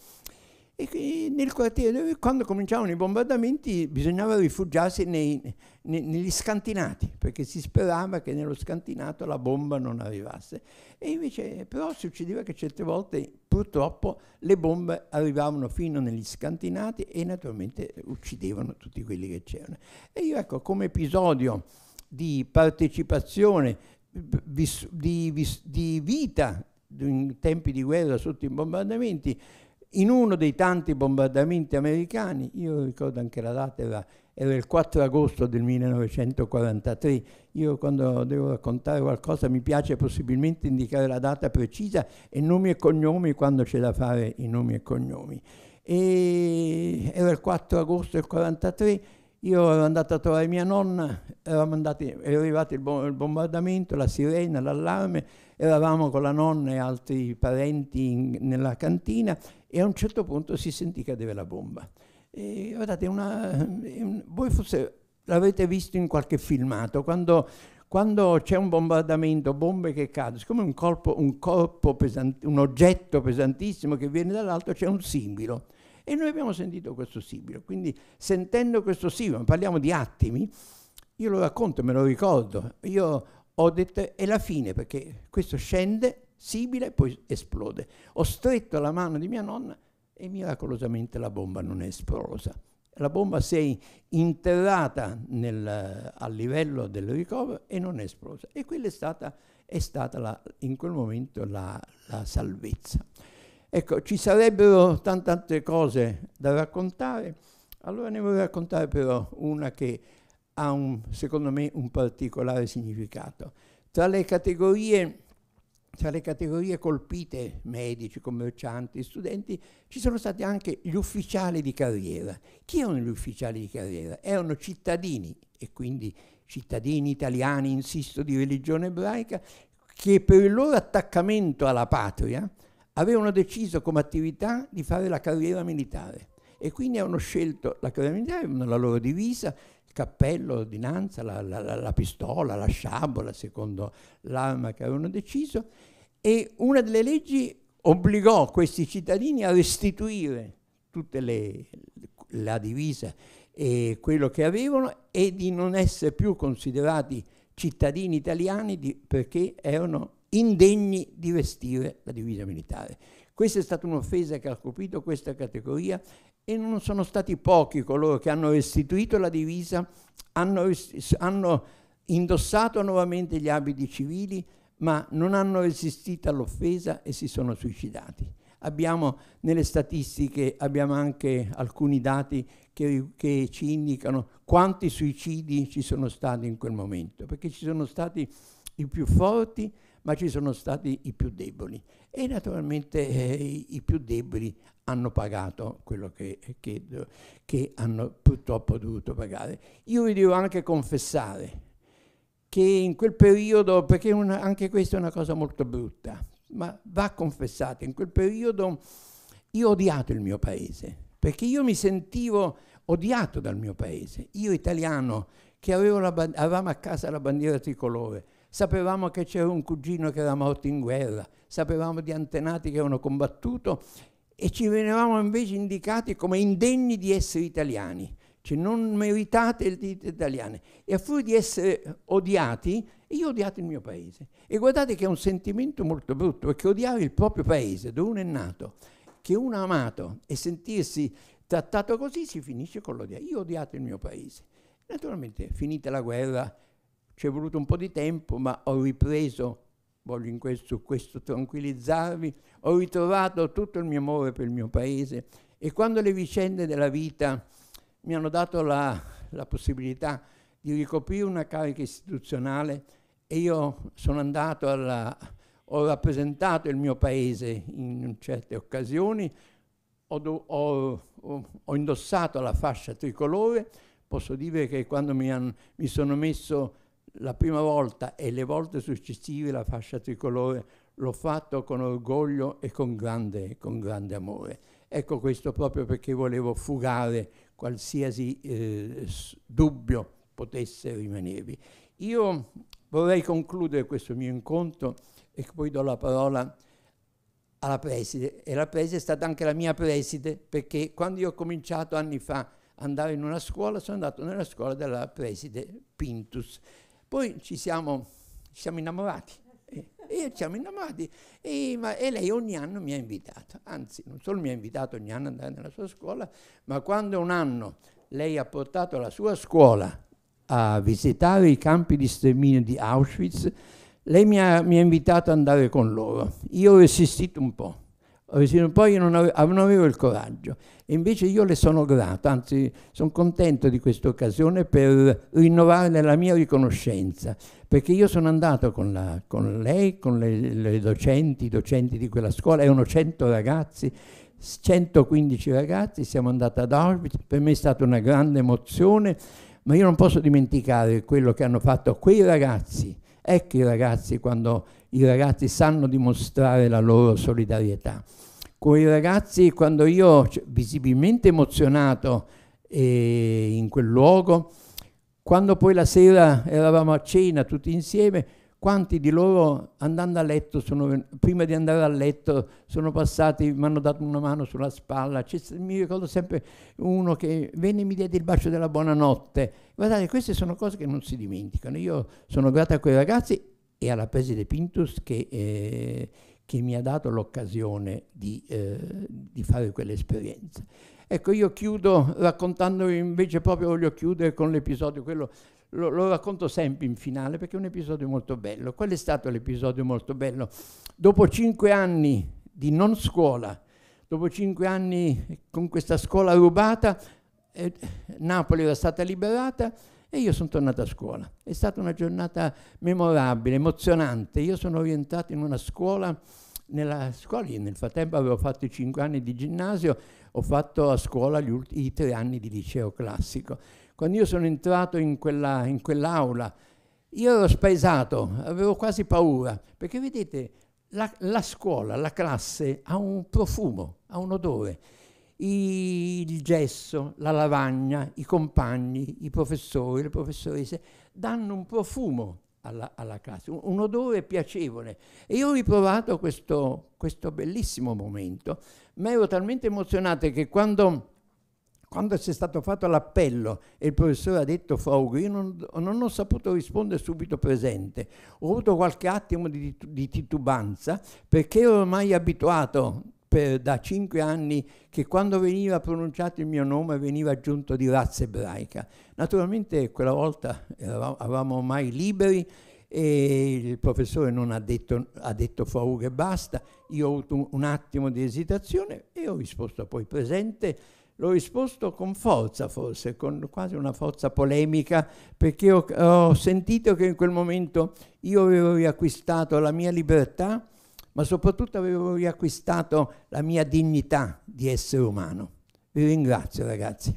E nel quartiere, quando cominciavano i bombardamenti, bisognava rifugiarsi nei, nei, negli scantinati, perché si sperava che nello scantinato la bomba non arrivasse. E invece, però, succedeva che certe volte, purtroppo, le bombe arrivavano fino negli scantinati e naturalmente uccidevano tutti quelli che c'erano. E io, ecco, come episodio di partecipazione, di, di, di vita in tempi di guerra sotto i bombardamenti, in uno dei tanti bombardamenti americani, io ricordo anche la data, era, era, il 4 agosto del 1943, io quando devo raccontare qualcosa mi piace possibilmente indicare la data precisa e nomi e cognomi quando c'è da fare i nomi e cognomi. E era il 4 agosto del 1943, io ero andato a trovare mia nonna, andati, era arrivato il, bombardamento, la sirena, l'allarme, eravamo con la nonna e altri parenti in, nella cantina e a un certo punto si sentì cadere la bomba. E, guardate, una, voi forse l'avete visto in qualche filmato, quando, quando c'è un bombardamento, bombe che cadono, siccome un, colpo, un, corpo pesante, un oggetto pesantissimo che viene dall'alto, c'è un simbolo e noi abbiamo sentito questo sibilo, quindi sentendo questo sibilo, parliamo di attimi, io lo racconto, me lo ricordo, io ho detto è la fine perché questo scende, sibile, poi esplode. Ho stretto la mano di mia nonna e miracolosamente la bomba non è esplosa. La bomba si è interrata nel, a livello del ricovero e non è esplosa. E quella è stata, è stata la, in quel momento la, la salvezza. Ecco, ci sarebbero tante altre cose da raccontare, allora ne vorrei raccontare però una che ha un, secondo me un particolare significato. Tra le categorie tra le categorie colpite, medici, commercianti, studenti, ci sono stati anche gli ufficiali di carriera. Chi erano gli ufficiali di carriera? Erano cittadini, e quindi cittadini italiani, insisto, di religione ebraica, che per il loro attaccamento alla patria avevano deciso come attività di fare la carriera militare e quindi hanno scelto la carriera militare, avevano la loro divisa, il cappello, l'ordinanza, la, la, la, la pistola, la sciabola, secondo l'arma che avevano deciso e una delle leggi obbligò questi cittadini a restituire tutta la divisa e quello che avevano e di non essere più considerati cittadini italiani di, perché erano indegni di vestire la divisa militare. Questa è stata un'offesa che ha colpito questa categoria e non sono stati pochi coloro che hanno restituito la divisa, hanno, hanno indossato nuovamente gli abiti civili, ma non hanno resistito all'offesa e si sono suicidati. abbiamo nelle statistiche abbiamo anche alcuni dati che, che, ci indicano quanti suicidi ci sono stati in quel momento, perché ci sono stati i più forti, ma ci sono stati i più deboli. E naturalmente eh, i, i, più deboli hanno pagato quello che, che, che hanno purtroppo dovuto pagare. Io vi devo anche confessare che in quel periodo, perché una, anche questa è una cosa molto brutta, ma va confessata, in quel periodo io ho odiato il mio paese, perché io mi sentivo odiato dal mio paese. Io italiano, che avevo la, avevamo a casa la bandiera tricolore, sapevamo che c'era un cugino che era morto in guerra, sapevamo di antenati che avevano combattuto e ci venivamo invece indicati come indegni di essere italiani, cioè non meritate il titolo italiano. E a furia di essere odiati, io ho odiato il mio paese. E guardate che è un sentimento molto brutto, perché odiare il proprio paese, dove uno è nato, che uno ha amato, e sentirsi trattato così si finisce con l'odiare. Io ho odiato il mio paese. Naturalmente, finita la guerra, ci è voluto un po' di tempo, ma ho ripreso voglio in questo, questo tranquillizzarvi, ho ritrovato tutto il mio amore per il mio paese e quando le vicende della vita mi hanno dato la, la possibilità di ricoprire una carica istituzionale e io sono andato alla, ho rappresentato il mio paese in certe occasioni, ho, ho, ho, indossato la fascia tricolore, posso dire che quando mi, han, mi sono messo la prima volta e le volte successive la fascia tricolore l'ho fatto con orgoglio e con grande, con grande amore. Ecco questo proprio perché volevo fugare qualsiasi eh, dubbio potesse rimanervi. Io vorrei concludere questo mio incontro e poi do la parola alla preside e la preside è stata anche la mia preside perché quando io ho cominciato anni fa ad andare in una scuola sono andato nella scuola della preside Pintus poi ci siamo, ci siamo innamorati. E, e ci siamo innamorati e, ma, e, lei ogni anno mi ha invitato, anzi non solo mi ha invitato ogni anno ad andare nella sua scuola, ma quando un anno lei ha portato la sua scuola a visitare i campi di sterminio di Auschwitz, lei mi ha, mi ha invitato ad andare con loro. Io ho resistito un po', poi non avevo, non avevo, il coraggio. Invece io le sono grato, anzi sono contento di questa occasione per rinnovare la mia riconoscenza, perché io sono andato con, la, con lei, con le, le, docenti, i docenti di quella scuola, erano 100 ragazzi, 115 ragazzi, siamo andati ad Auschwitz, per me è stata una grande emozione, ma io non posso dimenticare quello che hanno fatto quei ragazzi, ecco i ragazzi quando i ragazzi sanno dimostrare la loro solidarietà con i ragazzi quando io, cioè, visibilmente emozionato eh, in quel luogo, quando poi la sera eravamo a cena tutti insieme, quanti di loro andando a letto, sono, prima di andare a letto, sono passati, mi hanno dato una mano sulla spalla. Mi ricordo sempre uno che venne e mi diede il bacio della buonanotte. Guardate, queste sono cose che non si dimenticano. Io sono grato a quei ragazzi e alla Preside Pintus che eh, che mi ha dato l'occasione di, eh, di fare quell'esperienza. Ecco, io chiudo raccontando invece proprio voglio chiudere con l'episodio, quello lo, lo, racconto sempre in finale perché è un episodio molto bello. Qual è stato l'episodio molto bello? Dopo cinque anni di non scuola, dopo cinque anni con questa scuola rubata, eh, Napoli era stata liberata e io sono tornato a scuola. È stata una giornata memorabile, emozionante. Io sono orientato in una scuola, nella scuola, nel frattempo avevo fatto i cinque anni di ginnasio, ho fatto a scuola gli ultimi tre anni di liceo classico. Quando io sono entrato in, quella, in quell'aula, io ero spaesato, avevo quasi paura, perché vedete, la, la scuola, la classe ha un profumo, ha un odore il gesso, la lavagna, i compagni, i professori, le professoresse danno un profumo alla, alla classe, un, un, odore piacevole. E io ho riprovato questo, questo bellissimo momento, ma ero talmente emozionato che quando quando c'è stato fatto l'appello e il professore ha detto Fraugo, io non, non, ho saputo rispondere subito presente, ho avuto qualche attimo di, di titubanza perché ero ormai abituato per, da cinque anni che quando veniva pronunciato il mio nome veniva aggiunto di razza ebraica. Naturalmente quella volta eravamo, eravamo ormai liberi e il professore non ha detto, ha detto e basta, io ho avuto un, un attimo di esitazione e ho risposto poi presente L'ho risposto con forza forse, con quasi una forza polemica, perché ho, ho, sentito che in quel momento io avevo riacquistato la mia libertà, ma soprattutto avevo riacquistato la mia dignità di essere umano. Vi ringrazio ragazzi.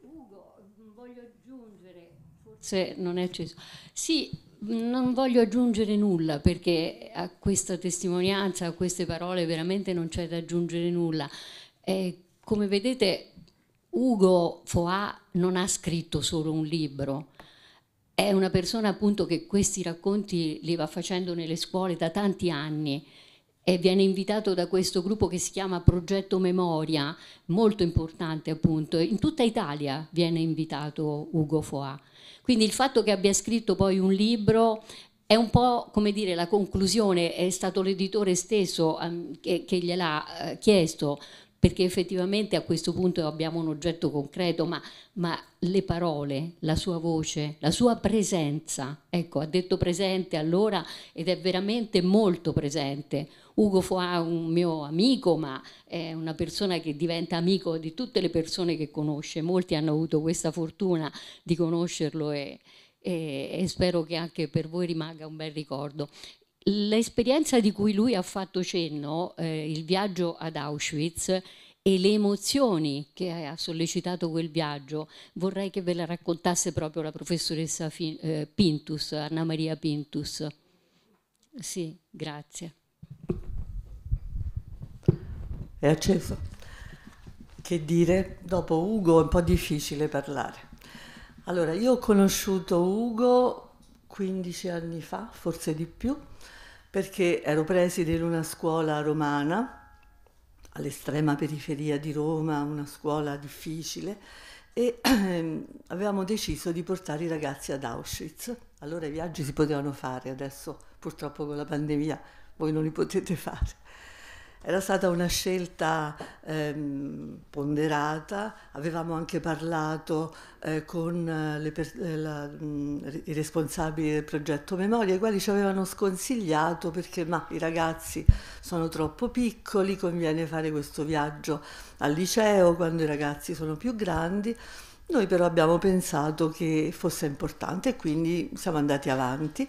Ugo, voglio aggiungere, forse non è acceso. Sì, non voglio aggiungere nulla perché a questa testimonianza, a queste parole veramente non c'è da aggiungere nulla. Eh, come vedete Ugo Foà non ha scritto solo un libro, è una persona appunto che questi racconti li va facendo nelle scuole da tanti anni e viene invitato da questo gruppo che si chiama Progetto Memoria, molto importante appunto, in tutta Italia viene invitato Ugo Foà. Quindi il fatto che abbia scritto poi un libro è un po' come dire la conclusione, è stato l'editore stesso um, che, che, gliel'ha uh, chiesto, perché effettivamente a questo punto abbiamo un oggetto concreto, ma, ma, le parole, la sua voce, la sua presenza, ecco, ha detto presente allora ed è veramente molto presente. Ugo Foà è un mio amico, ma è una persona che diventa amico di tutte le persone che conosce. Molti hanno avuto questa fortuna di conoscerlo e, e, e spero che anche per voi rimanga un bel ricordo. L'esperienza di cui lui ha fatto cenno, eh, il viaggio ad Auschwitz, e le emozioni che ha sollecitato quel viaggio, vorrei che ve la raccontasse proprio la professoressa eh, Pintus, Anna Maria Pintus. Sì, grazie. È acceso. Che dire? Dopo Ugo è un po' difficile parlare. Allora, io ho conosciuto Ugo 15 anni fa, forse di più, perché ero preside in una scuola romana, all'estrema periferia di Roma, una scuola difficile, e ehm, avevamo deciso di portare i ragazzi ad Auschwitz. Allora i viaggi si potevano fare, adesso purtroppo con la pandemia voi non li potete fare. Era stata una scelta ehm, ponderata, avevamo anche parlato eh, con eh, per, eh, la, mm, i responsabili del progetto Memoria, i quali ci avevano sconsigliato perché ma, i ragazzi sono troppo piccoli, conviene fare questo viaggio al liceo quando i ragazzi sono più grandi. Noi però abbiamo pensato che fosse importante e quindi siamo andati avanti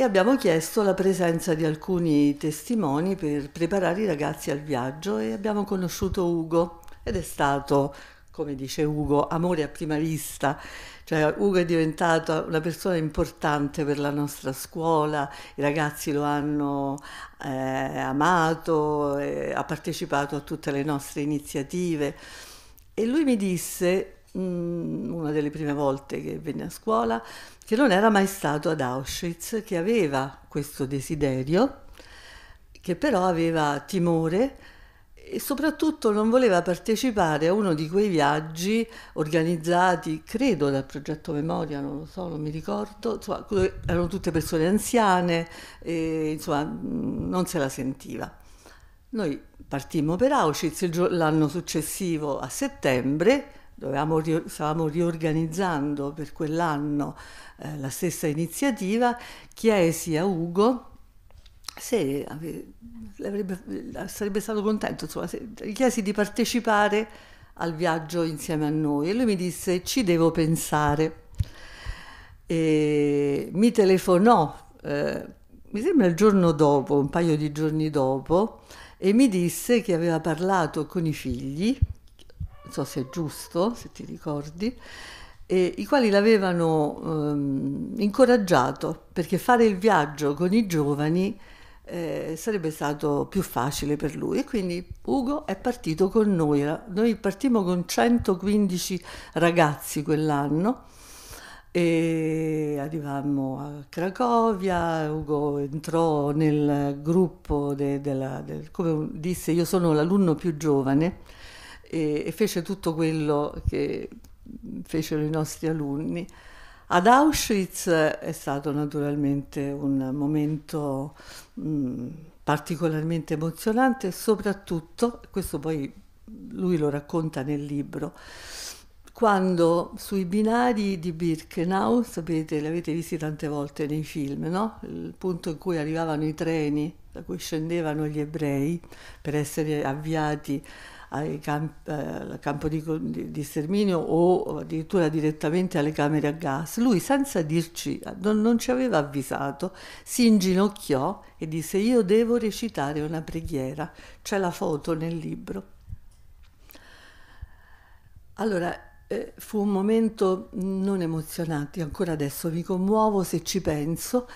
e abbiamo chiesto la presenza di alcuni testimoni per preparare i ragazzi al viaggio e abbiamo conosciuto Ugo ed è stato, come dice Ugo, amore a prima vista. Cioè, Ugo è diventato una persona importante per la nostra scuola, i ragazzi lo hanno eh, amato, eh, ha partecipato a tutte le nostre iniziative e lui mi disse, una delle prime volte che venne a scuola, che non era mai stato ad Auschwitz, che aveva questo desiderio, che però aveva timore e soprattutto non voleva partecipare a uno di quei viaggi organizzati, credo, dal progetto Memoria, non lo so, non mi ricordo, insomma, erano tutte persone anziane e insomma non se la sentiva. Noi partimmo per Auschwitz l'anno successivo a settembre, dovevamo, stavamo riorganizzando per quell'anno eh, la stessa iniziativa, chiesi a Ugo se sarebbe stato contento, insomma, se, chiesi di partecipare al viaggio insieme a noi e lui mi disse ci devo pensare. E mi telefonò, eh, mi sembra il giorno dopo, un paio di giorni dopo, e mi disse che aveva parlato con i figli, non so se è giusto, se ti ricordi, eh, i quali l'avevano ehm, incoraggiato perché fare il viaggio con i giovani eh, sarebbe stato più facile per lui. E quindi Ugo è partito con noi, noi partimmo con 115 ragazzi quell'anno e arrivammo a Cracovia, Ugo entrò nel gruppo, de, della, del, come disse io sono l'alunno più giovane e, e fece tutto quello che fecero i nostri alunni. Ad Auschwitz è stato naturalmente un momento mh, particolarmente emozionante, soprattutto, questo poi lui lo racconta nel libro, quando sui binari di Birkenau, sapete, li avete visti tante volte nei film, no? Il punto in cui arrivavano i treni da cui scendevano gli ebrei per essere avviati camp- eh, al campo di, di, sterminio o addirittura direttamente alle camere a gas. Lui senza dirci, non, non ci aveva avvisato, si inginocchiò e disse io devo recitare una preghiera. C'è la foto nel libro. Allora, eh, fu un momento non emozionante, ancora adesso mi commuovo se ci penso.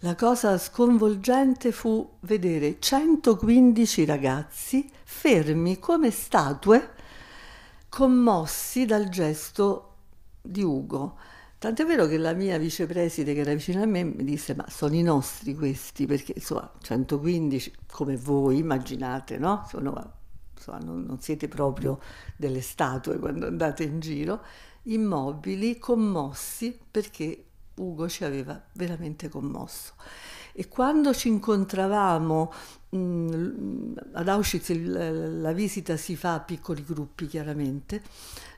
La cosa sconvolgente fu vedere 115 ragazzi fermi come statue, commossi dal gesto di Ugo. Tant'è vero che la mia vicepreside che era vicino a me mi disse ma sono i nostri questi perché insomma 115 come voi immaginate no? Sono, insomma, non, non siete proprio delle statue quando andate in giro immobili commossi perché Ugo ci aveva veramente commosso. E quando ci incontravamo mh, mm, ad Auschwitz, il, la visita si fa a piccoli gruppi chiaramente,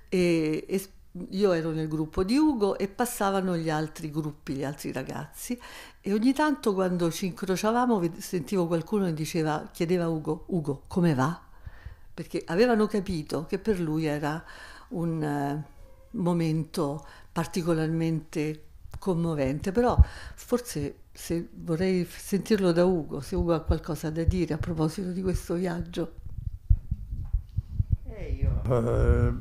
e, e io ero nel gruppo di Ugo e passavano gli altri gruppi, gli altri ragazzi e ogni tanto quando ci incrociavamo sentivo qualcuno che diceva, chiedeva a Ugo, Ugo, come va? Perché avevano capito che per lui era un uh, momento particolarmente commovente, però forse se vorrei sentirlo da Ugo, se Ugo ha qualcosa da dire a proposito di questo viaggio. Eh, io, uh,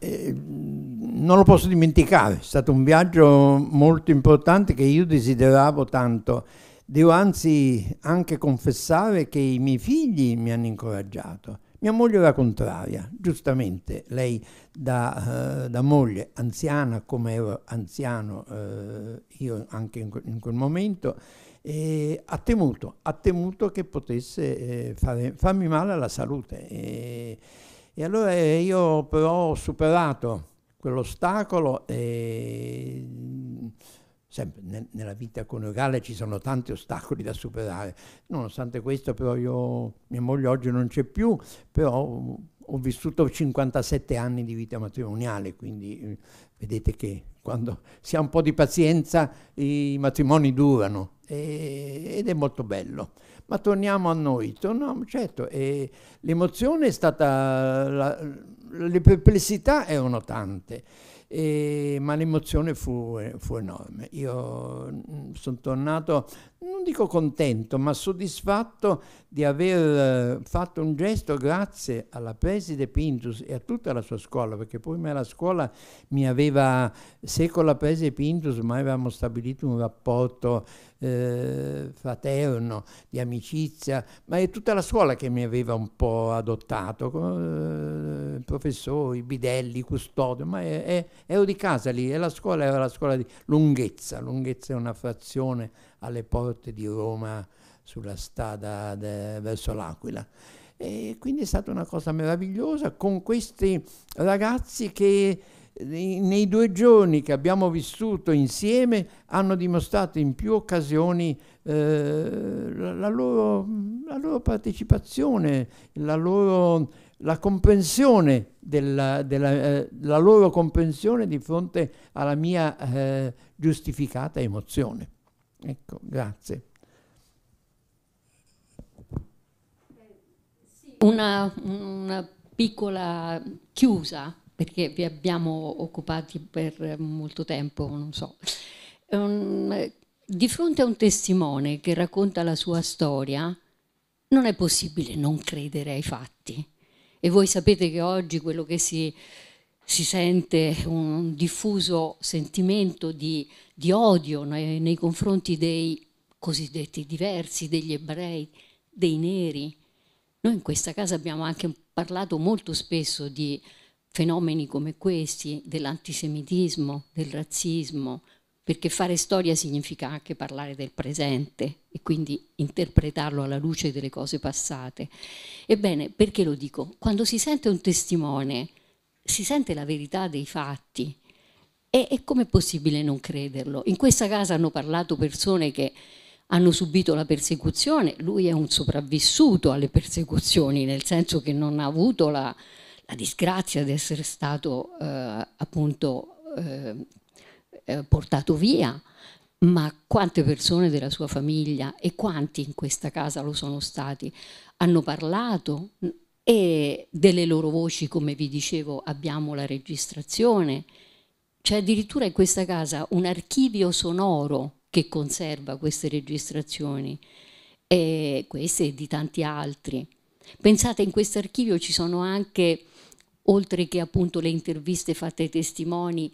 eh, non lo posso dimenticare, è stato un viaggio molto importante che io desideravo tanto. Devo anzi anche confessare che i miei figli mi hanno incoraggiato mia moglie era contraria, giustamente, lei da, uh, da moglie anziana come ero anziano uh, io anche in, in quel momento, eh, ha, temuto, ha temuto che potesse eh, fare, farmi male alla salute. E, e allora io però ho superato quell'ostacolo e sempre ne, nella vita coniugale ci sono tanti ostacoli da superare. Nonostante questo, però, io, mia moglie oggi non c'è più, però ho vissuto 57 anni di vita matrimoniale, quindi eh, vedete che quando si ha un po' di pazienza i matrimoni durano e, ed è molto bello. Ma torniamo a noi, torniamo, certo, l'emozione è stata, la, le perplessità erano tante. E, ma l'emozione fu, fu, enorme. Io mm, sono tornato, non dico contento, ma soddisfatto di aver eh, fatto un gesto grazie alla preside Pintus e a tutta la sua scuola, perché poi la scuola mi aveva, se con la preside Pintus mai avevamo stabilito un rapporto eh, fraterno, di amicizia, ma è tutta la scuola che mi aveva un po' adottato, eh, professori, bidelli, custodi, ma è, è, ero di casa lì e la scuola era la scuola di lunghezza, lunghezza è una frazione alle porte di Roma sulla strada verso l'Aquila. E quindi è stata una cosa meravigliosa con questi ragazzi che nei due giorni che abbiamo vissuto insieme hanno dimostrato in più occasioni eh, la, loro, la, loro, partecipazione, la loro la comprensione della, della eh, la loro comprensione di fronte alla mia eh, giustificata emozione. Ecco, grazie. Una, una piccola chiusa perché vi abbiamo occupati per molto tempo, non so. Um, di fronte a un testimone che racconta la sua storia, non è possibile non credere ai fatti. E voi sapete che oggi quello che si, si sente un diffuso sentimento di, di odio nei, nei confronti dei cosiddetti diversi, degli ebrei, dei neri. Noi in questa casa abbiamo anche parlato molto spesso di fenomeni come questi, dell'antisemitismo, del razzismo, perché fare storia significa anche parlare del presente e quindi interpretarlo alla luce delle cose passate. Ebbene, perché lo dico? Quando si sente un testimone, si sente la verità dei fatti. E, e com'è possibile non crederlo? In questa casa hanno parlato persone che hanno subito la persecuzione, lui è un sopravvissuto alle persecuzioni, nel senso che non ha avuto la, la disgrazia di essere stato eh, appunto eh, eh, portato via, ma quante persone della sua famiglia e quanti in questa casa lo sono stati hanno parlato e delle loro voci, come vi dicevo, abbiamo la registrazione. C'è addirittura in questa casa un archivio sonoro che conserva queste registrazioni, e queste e di tanti altri. Pensate, in questo archivio ci sono anche, oltre che appunto le interviste fatte ai testimoni,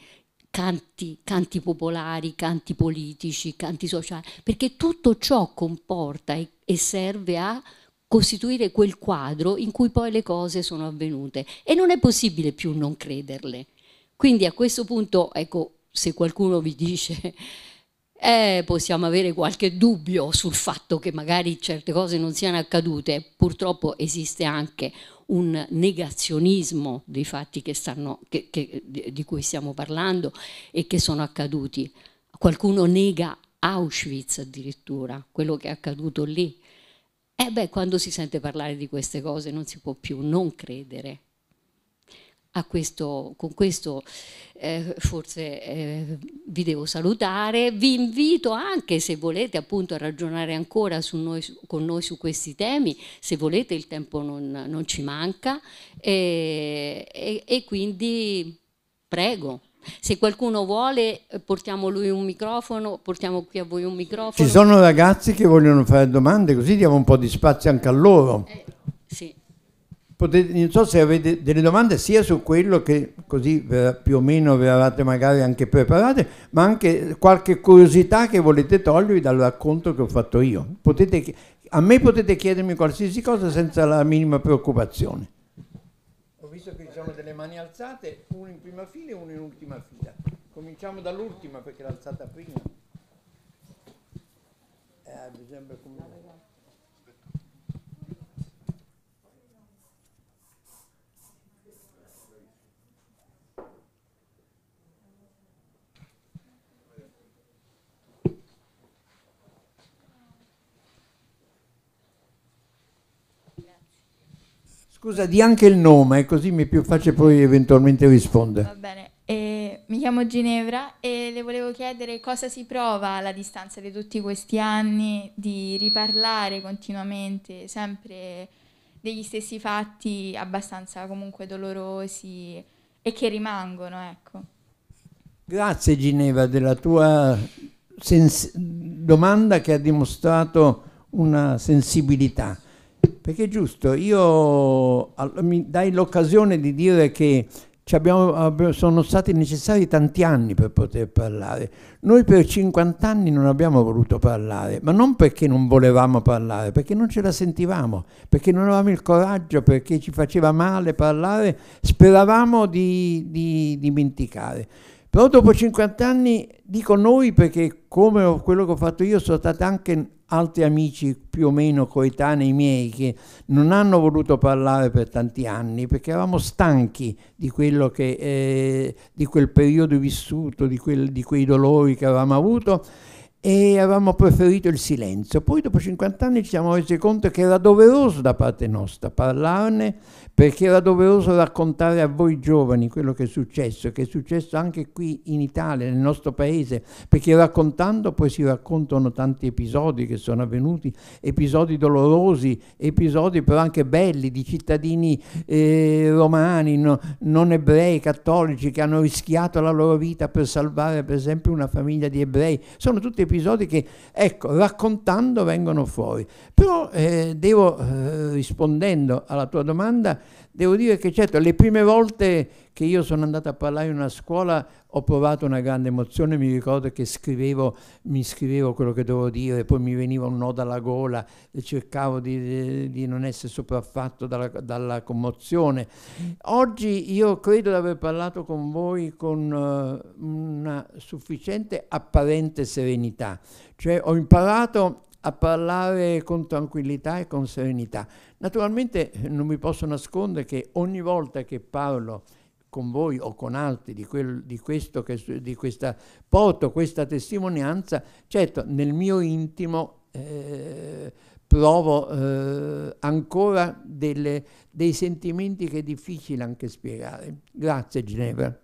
canti, canti popolari, canti politici, canti sociali, perché tutto ciò comporta e, e serve a costituire quel quadro in cui poi le cose sono avvenute e non è possibile più non crederle. Quindi a questo punto, ecco, se qualcuno vi dice eh, possiamo avere qualche dubbio sul fatto che magari certe cose non siano accadute, purtroppo esiste anche un negazionismo dei fatti che stanno, che, che, di cui stiamo parlando e che sono accaduti. Qualcuno nega Auschwitz addirittura, quello che è accaduto lì. E eh beh, quando si sente parlare di queste cose non si può più non credere questo, con questo eh, forse eh, vi devo salutare, vi invito anche se volete appunto a ragionare ancora noi, con noi su questi temi, se volete il tempo non, non ci manca. E, e, e quindi prego. Se qualcuno vuole, portiamo lui un microfono, portiamo qui a voi un microfono. Ci sono ragazzi che vogliono fare domande, così diamo un po' di spazio anche a loro. Eh, sì. Potete, non so se avete delle domande sia su quello che così più o meno vi eravate magari anche preparate, ma anche qualche curiosità che volete togliervi dal racconto che ho fatto io. Potete, a me potete chiedermi qualsiasi cosa senza la minima preoccupazione. Sono delle mani alzate, uno in prima fila e uno in ultima fila. Cominciamo dall'ultima perché l'ho alzata prima. Eh, ad esempio, Scusa, di anche il nome, così mi è più facile poi eventualmente rispondere. Va bene. Eh, mi chiamo Ginevra e le volevo chiedere cosa si prova alla distanza di tutti questi anni di riparlare continuamente, sempre degli stessi fatti abbastanza comunque dolorosi e che rimangono, ecco. Grazie Ginevra della tua domanda che ha dimostrato una sensibilità. Perché è giusto, io mi dai l'occasione di dire che abbiamo, sono stati necessari tanti anni per poter parlare. Noi per 50 anni non abbiamo voluto parlare, ma non perché non volevamo parlare, perché non ce la sentivamo, perché non avevamo il coraggio, perché ci faceva male parlare, speravamo di, di dimenticare. Però dopo 50 anni, dico noi perché come quello che ho fatto io sono stati anche altri amici più o meno coetanei miei che non hanno voluto parlare per tanti anni perché eravamo stanchi di, quello che, eh, di quel periodo vissuto, di, quel, di quei dolori che avevamo avuto e avevamo preferito il silenzio. Poi dopo 50 anni ci siamo resi conto che era doveroso da parte nostra parlarne perché era doveroso raccontare a voi giovani quello che è successo, che è successo anche qui in Italia, nel nostro paese, perché raccontando poi si raccontano tanti episodi che sono avvenuti, episodi dolorosi, episodi però anche belli di cittadini eh, romani, no, non ebrei, cattolici, che hanno rischiato la loro vita per salvare per esempio una famiglia di ebrei. Sono tutti episodi che, ecco, raccontando vengono fuori. Però eh, devo, eh, rispondendo alla tua domanda, Devo dire che certo, le prime volte che io sono andato a parlare in una scuola ho provato una grande emozione, mi ricordo che scrivevo, mi scrivevo quello che dovevo dire, poi mi veniva un nodo alla gola e cercavo di, di non essere sopraffatto dalla, dalla, commozione. Oggi io credo di aver parlato con voi con uh, una sufficiente apparente serenità, cioè ho imparato a parlare con tranquillità e con serenità. Naturalmente eh, non mi posso nascondere che ogni volta che parlo con voi o con altri di, quel, di questo che, di questa, porto questa testimonianza, certo nel mio intimo eh, provo eh, ancora delle, dei sentimenti che è difficile anche spiegare. Grazie Ginevra.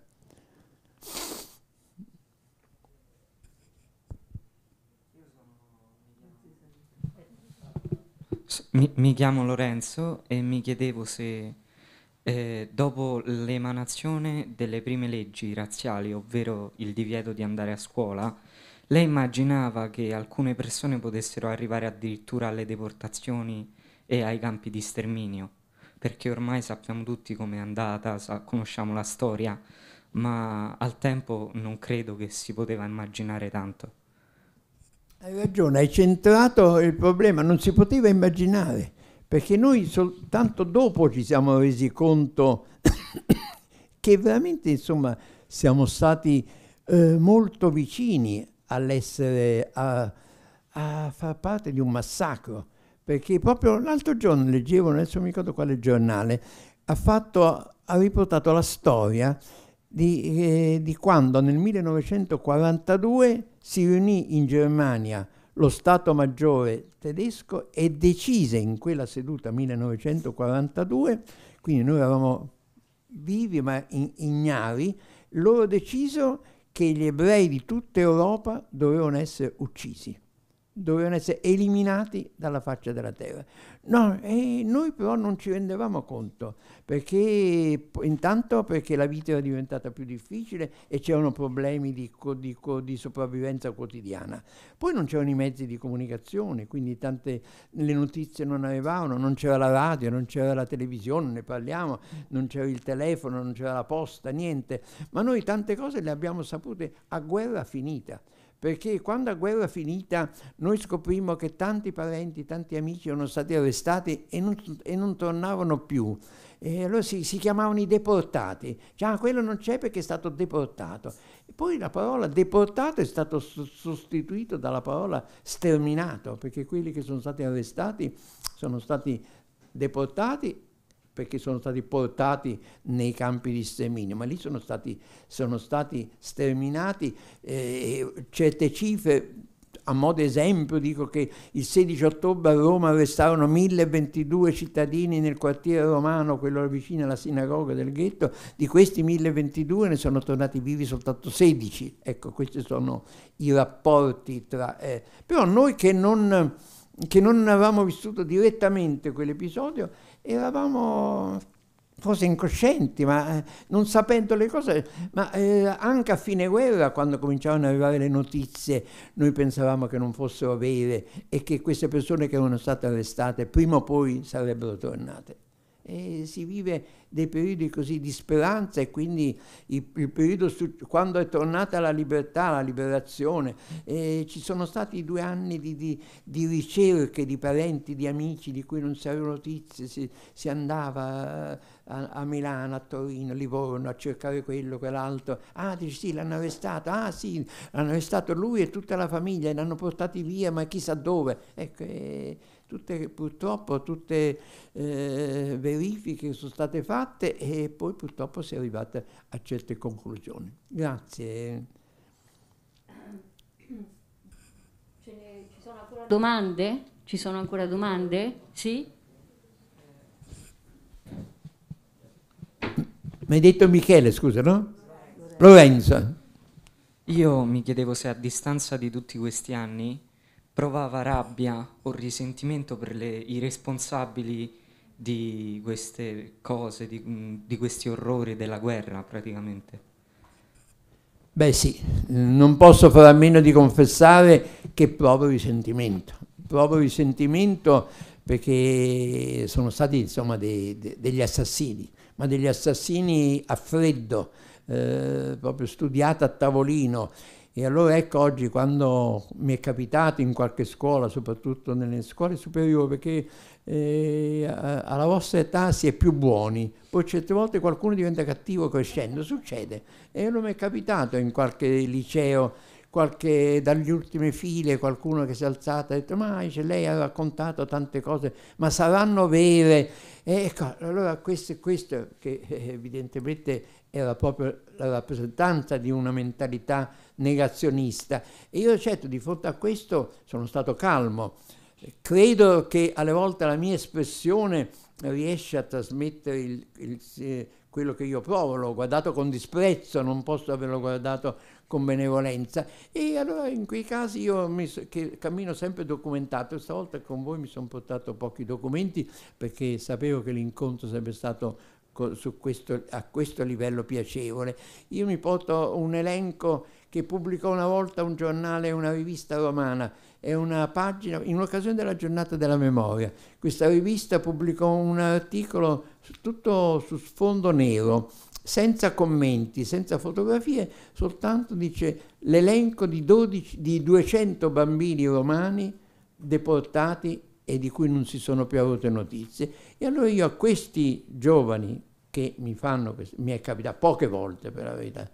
Mi, mi, chiamo Lorenzo e mi chiedevo se eh, dopo l'emanazione delle prime leggi razziali, ovvero il divieto di andare a scuola, lei immaginava che alcune persone potessero arrivare addirittura alle deportazioni e ai campi di sterminio, perché ormai sappiamo tutti com'è andata, sa, conosciamo la storia, ma al tempo non credo che si poteva immaginare tanto. Hai ragione, hai centrato il problema, non si poteva immaginare, perché noi soltanto dopo ci siamo resi conto che veramente insomma siamo stati eh, molto vicini all'essere a, a far parte di un massacro, perché proprio l'altro giorno leggevo, adesso mi ricordo quale giornale, ha, fatto, ha riportato la storia di, eh, di, quando nel 1942 si riunì in Germania lo Stato Maggiore tedesco e decise in quella seduta 1942, quindi noi eravamo vivi ma ignari, loro decisero che gli ebrei di tutta Europa dovevano essere uccisi, dovevano essere eliminati dalla faccia della terra. No, noi però non ci rendevamo conto, perché intanto perché la vita era diventata più difficile e c'erano problemi di, di, di, sopravvivenza quotidiana. Poi non c'erano i mezzi di comunicazione, quindi tante le notizie non arrivavano, non c'era la radio, non c'era la televisione, ne parliamo, non c'era il telefono, non c'era la posta, niente. Ma noi tante cose le abbiamo sapute a guerra finita perché quando a guerra finita noi scoprimmo che tanti parenti, tanti amici erano stati arrestati e non, e non tornavano più. E allora si, si, chiamavano i deportati. Cioè, quello non c'è perché è stato deportato. E poi la parola deportato è stato sostituito dalla parola sterminato, perché quelli che sono stati arrestati sono stati deportati perché sono stati portati nei campi di sterminio, ma lì sono stati, sono stati sterminati eh, certe cifre a modo esempio dico che il 16 ottobre a Roma arrestarono 1022 cittadini nel quartiere romano, quello vicino alla sinagoga del ghetto, di questi 1022 ne sono tornati vivi soltanto 16. Ecco, questi sono i rapporti tra... Eh. Però noi che non, che non avevamo vissuto direttamente quell'episodio, eravamo forse incoscienti, ma eh, non sapendo le cose, ma eh, anche a fine guerra, quando cominciavano ad arrivare le notizie, noi pensavamo che non fossero vere e che queste persone che erano state arrestate prima o poi sarebbero tornate. E si vive dei periodi così di speranza e quindi il, il periodo su, quando è tornata la libertà, la liberazione, eh, ci sono stati due anni di, di, di, ricerche di parenti, di amici di cui non si avevano notizie, si, si andava a, a, Milano, a Torino, a Livorno a cercare quello, quell'altro. Ah, dici sì, l'hanno arrestato, ah sì, l'hanno arrestato lui e tutta la famiglia, li hanno portati via, ma chissà dove. Ecco, eh, tutte, purtroppo tutte eh, verifiche sono state fatte e poi purtroppo si è arrivate a certe conclusioni. Grazie. ci sono ancora domande? Ci sono ancora domande? Sì? Mi hai detto Michele, scusa, no? Lorenzo. Io mi chiedevo se a distanza di tutti questi anni provava rabbia o risentimento per le, i responsabili di queste cose, di, di questi orrori della guerra praticamente. Beh sì, non posso fare a meno di confessare che provo risentimento. Provo risentimento perché sono stati insomma dei, de, degli assassini, ma degli assassini a freddo, eh, proprio studiati a tavolino e allora ecco oggi quando mi è capitato in qualche scuola, soprattutto nelle scuole superiori, perché eh, alla vostra età si è più buoni, poi certe volte qualcuno diventa cattivo crescendo, succede. E non mi è capitato in qualche liceo qualche, dagli ultime file qualcuno che si è alzato e ha detto ma lei ha raccontato tante cose, ma saranno vere? E ecco, allora questo, questo che eh, evidentemente era proprio la rappresentanza di una mentalità negazionista. E io certo di fronte a questo sono stato calmo. Credo che alle volte la mia espressione riesce a trasmettere il, il, eh, quello che io provo. L'ho guardato con disprezzo, non posso averlo guardato con benevolenza. E allora in quei casi io mi, che cammino sempre documentato, stavolta con voi mi sono portato pochi documenti perché sapevo che l'incontro sarebbe stato questo, a questo livello piacevole. Io mi porto un elenco che pubblicò una volta un giornale, una rivista romana, è una pagina, in occasione della giornata della memoria. Questa rivista pubblicò un articolo tutto su sfondo nero, senza commenti, senza fotografie, soltanto dice l'elenco di, 12, di 200 bambini romani deportati e di cui non si sono più avute notizie. E allora io a questi giovani che mi fanno, mi è capitato poche volte per la verità,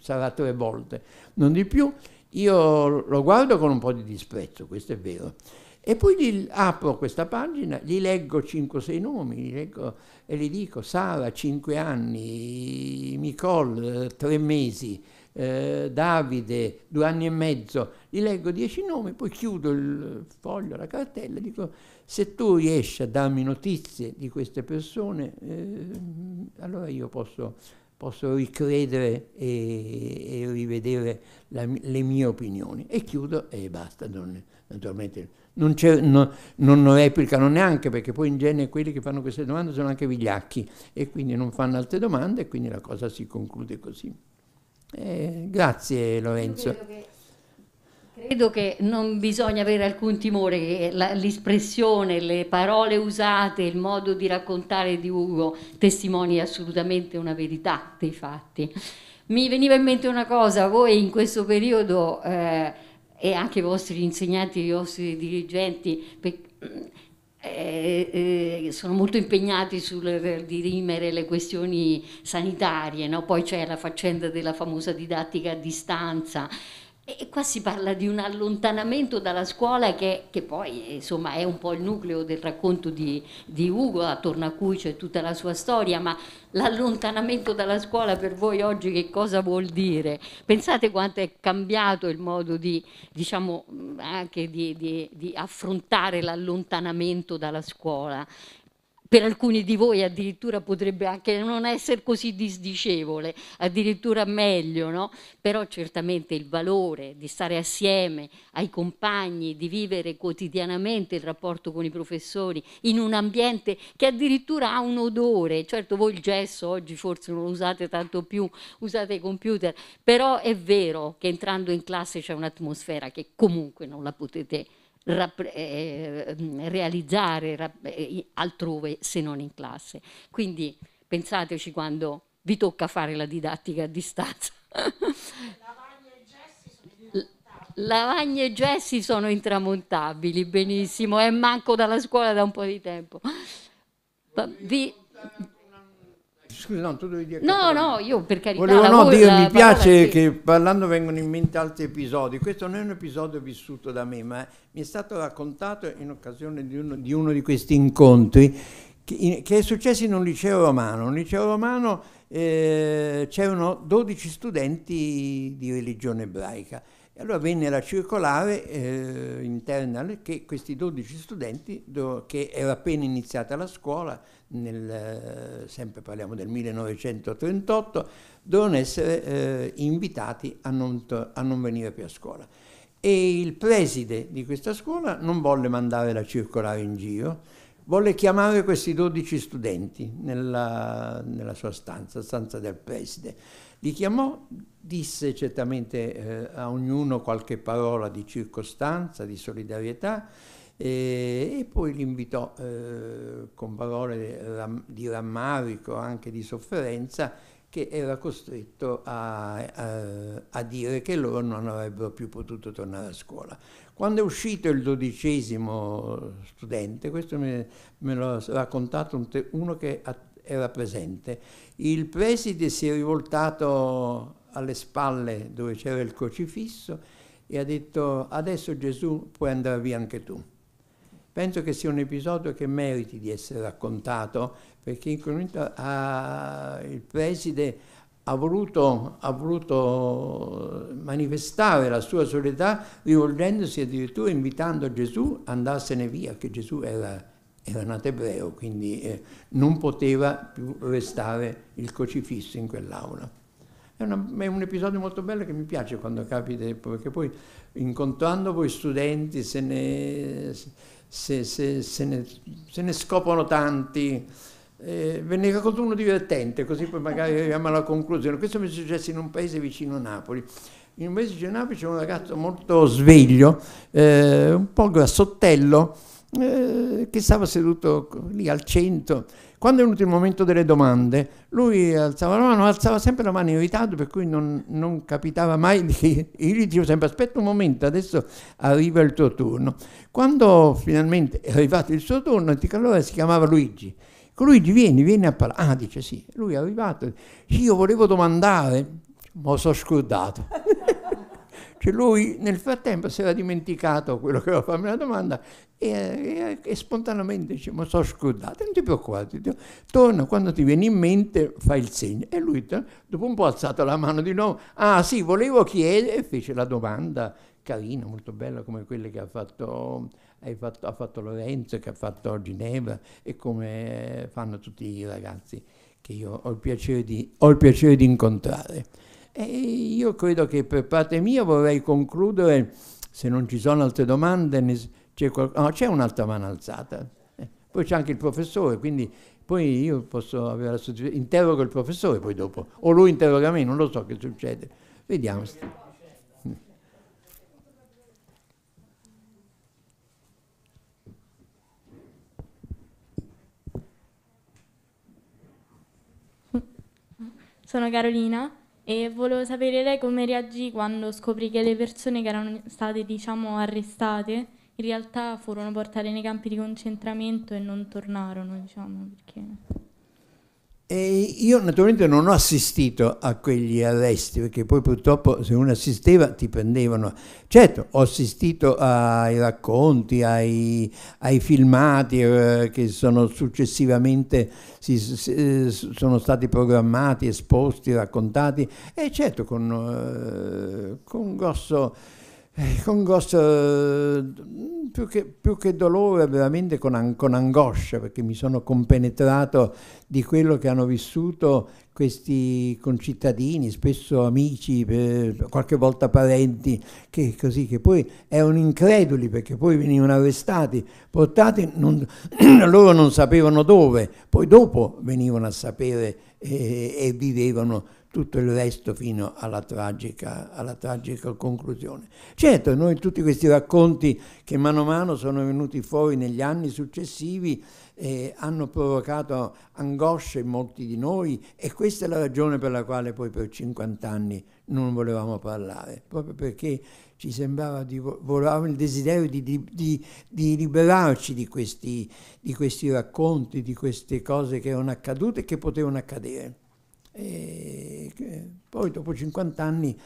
sarà tre volte, non di più, io lo guardo con un po' di disprezzo, questo è vero. E poi gli apro questa pagina, gli leggo 5-6 nomi, gli leggo e gli dico Sara 5 anni, Nicole 3 mesi, eh, Davide due anni e mezzo, gli leggo 10 nomi, poi chiudo il foglio, la cartella e dico se tu riesci a darmi notizie di queste persone, eh, allora io posso posso ricredere e, e rivedere la, le mie opinioni. E chiudo e basta. Non, naturalmente non, no, non, replicano neanche perché poi in genere quelli che fanno queste domande sono anche vigliacchi e quindi non fanno altre domande e quindi la cosa si conclude così. Eh, grazie Lorenzo. Credo che non bisogna avere alcun timore che l'espressione, le parole usate, il modo di raccontare di Ugo testimoni assolutamente una verità dei fatti. Mi veniva in mente una cosa, voi in questo periodo eh, e anche i vostri insegnanti, i vostri dirigenti, eh, eh, sono molto impegnati sul dirimere le questioni sanitarie, no? poi c'è la faccenda della famosa didattica a distanza e qua si parla di un allontanamento dalla scuola che, che poi insomma, è un po' il nucleo del racconto di, di, Ugo, attorno a cui c'è tutta la sua storia, ma l'allontanamento dalla scuola per voi oggi che cosa vuol dire? Pensate quanto è cambiato il modo di, diciamo, anche di, di, di affrontare l'allontanamento dalla scuola per alcuni di voi addirittura potrebbe anche non essere così disdicevole, addirittura meglio, no? Però certamente il valore di stare assieme ai compagni, di vivere quotidianamente il rapporto con i professori in un ambiente che addirittura ha un odore, certo voi il gesso oggi forse non lo usate tanto più, usate i computer, però è vero che entrando in classe c'è un'atmosfera che comunque non la potete eh, realizzare eh, altrove se non in classe. Quindi pensateci quando vi tocca fare la didattica a distanza. Lavagne e gessi sono intramontabili, benissimo, e manco dalla scuola da un po' di tempo. Vi, Scusa, no, tu devi dire. No, no, io per carità. Volevo no, dire, mi piace che parlando vengono in mente altri episodi. Questo non è un episodio vissuto da me, ma mi è stato raccontato in occasione di uno di, uno di questi incontri che, che, è successo in un liceo romano. Un liceo romano eh, c'erano 12 studenti di religione ebraica. E allora venne la circolare eh, interna che questi 12 studenti, do, che era appena iniziata la scuola, nel, sempre parliamo del 1938, devono essere eh, invitati a non, a non venire più a scuola. E il preside di questa scuola non volle mandare la circolare in giro, volle chiamare questi 12 studenti nella, nella sua stanza, stanza del preside. Li chiamò, disse certamente eh, a ognuno qualche parola di circostanza, di solidarietà, e, e poi li invitò eh, con parole di rammarico, anche di sofferenza, che era costretto a, a, a, dire che loro non avrebbero più potuto tornare a scuola. Quando è uscito il dodicesimo studente, questo me, me l'ha raccontato un uno che era presente, il preside si è rivoltato alle spalle dove c'era il crocifisso e ha detto adesso Gesù puoi andare via anche tu. Penso che sia un episodio che meriti di essere raccontato perché momento ah, il preside ha voluto, ha voluto, manifestare la sua solidarietà rivolgendosi addirittura invitando Gesù a andarsene via, che Gesù era, era nato ebreo, quindi eh, non poteva più restare il crocifisso in quell'aula. È, una, è, un episodio molto bello che mi piace quando capita, perché poi incontrando voi studenti se ne, se, se, se ne, se ne scoprono tanti eh, ve ne racconto uno divertente, così poi magari arriviamo alla conclusione. Questo mi è successo in un paese vicino a Napoli. In un paese vicino a Napoli c'è un ragazzo molto sveglio, eh, un po' grassottello, eh, che stava seduto lì al centro. Quando è venuto il momento delle domande, lui alzava la mano, alzava sempre la mano in ritardo, per cui non, non capitava mai che io gli dicevo sempre aspetta un momento, adesso arriva il tuo turno. Quando finalmente è arrivato il suo turno, allora si chiamava Luigi Luigi vieni, vieni a parlare. Ah, dice sì, lui è arrivato. Io volevo domandare, ma sono scordato. cioè lui nel frattempo si era dimenticato quello che aveva fatto la domanda e, e, e spontaneamente dice ma sono scordato, non ti preoccupare, torna quando ti viene in mente fai il segno. E lui dopo un po' ha alzato la mano di nuovo, ah sì, volevo chiedere e fece la domanda carina, molto bella come quelle che ha fatto fatto, ha fatto Lorenzo, che ha fatto Ginevra e come fanno tutti i ragazzi che io ho il piacere di, il piacere di incontrare. E io credo che per parte mia vorrei concludere, se non ci sono altre domande, c'è, qual- no, un'altra mano alzata. Eh, poi c'è anche il professore, quindi poi io posso avere la soddisfazione, interrogo il professore poi dopo, o lui interroga me, non lo so che succede. Vediamo. Sono Carolina e volevo sapere lei come reagì quando scoprì che le persone che erano state, diciamo, arrestate in realtà furono portate nei campi di concentramento e non tornarono, diciamo, perché... E io naturalmente non ho assistito a quegli arresti, perché poi purtroppo se uno assisteva ti prendevano. Certo, ho assistito ai racconti, ai, ai filmati eh, che sono successivamente si, si, sono stati programmati, esposti, raccontati, e certo con, eh, con grosso eh, con grosso, più che, più che, dolore, veramente con, con, angoscia, perché mi sono compenetrato di quello che hanno vissuto questi concittadini, spesso amici, qualche volta parenti, che, così, che poi erano increduli perché poi venivano arrestati, portati, non, loro non sapevano dove, poi dopo venivano a sapere e, e vivevano tutto il resto fino alla tragica, alla tragica, conclusione. Certo, noi tutti questi racconti che mano a mano sono venuti fuori negli anni successivi eh, hanno provocato angoscia in molti di noi e questa è la ragione per la quale poi per 50 anni non volevamo parlare, proprio perché ci sembrava di volevamo il desiderio di, di, di, di liberarci di questi, di questi racconti, di queste cose che erano accadute e che potevano accadere. E poi dopo 50 anni,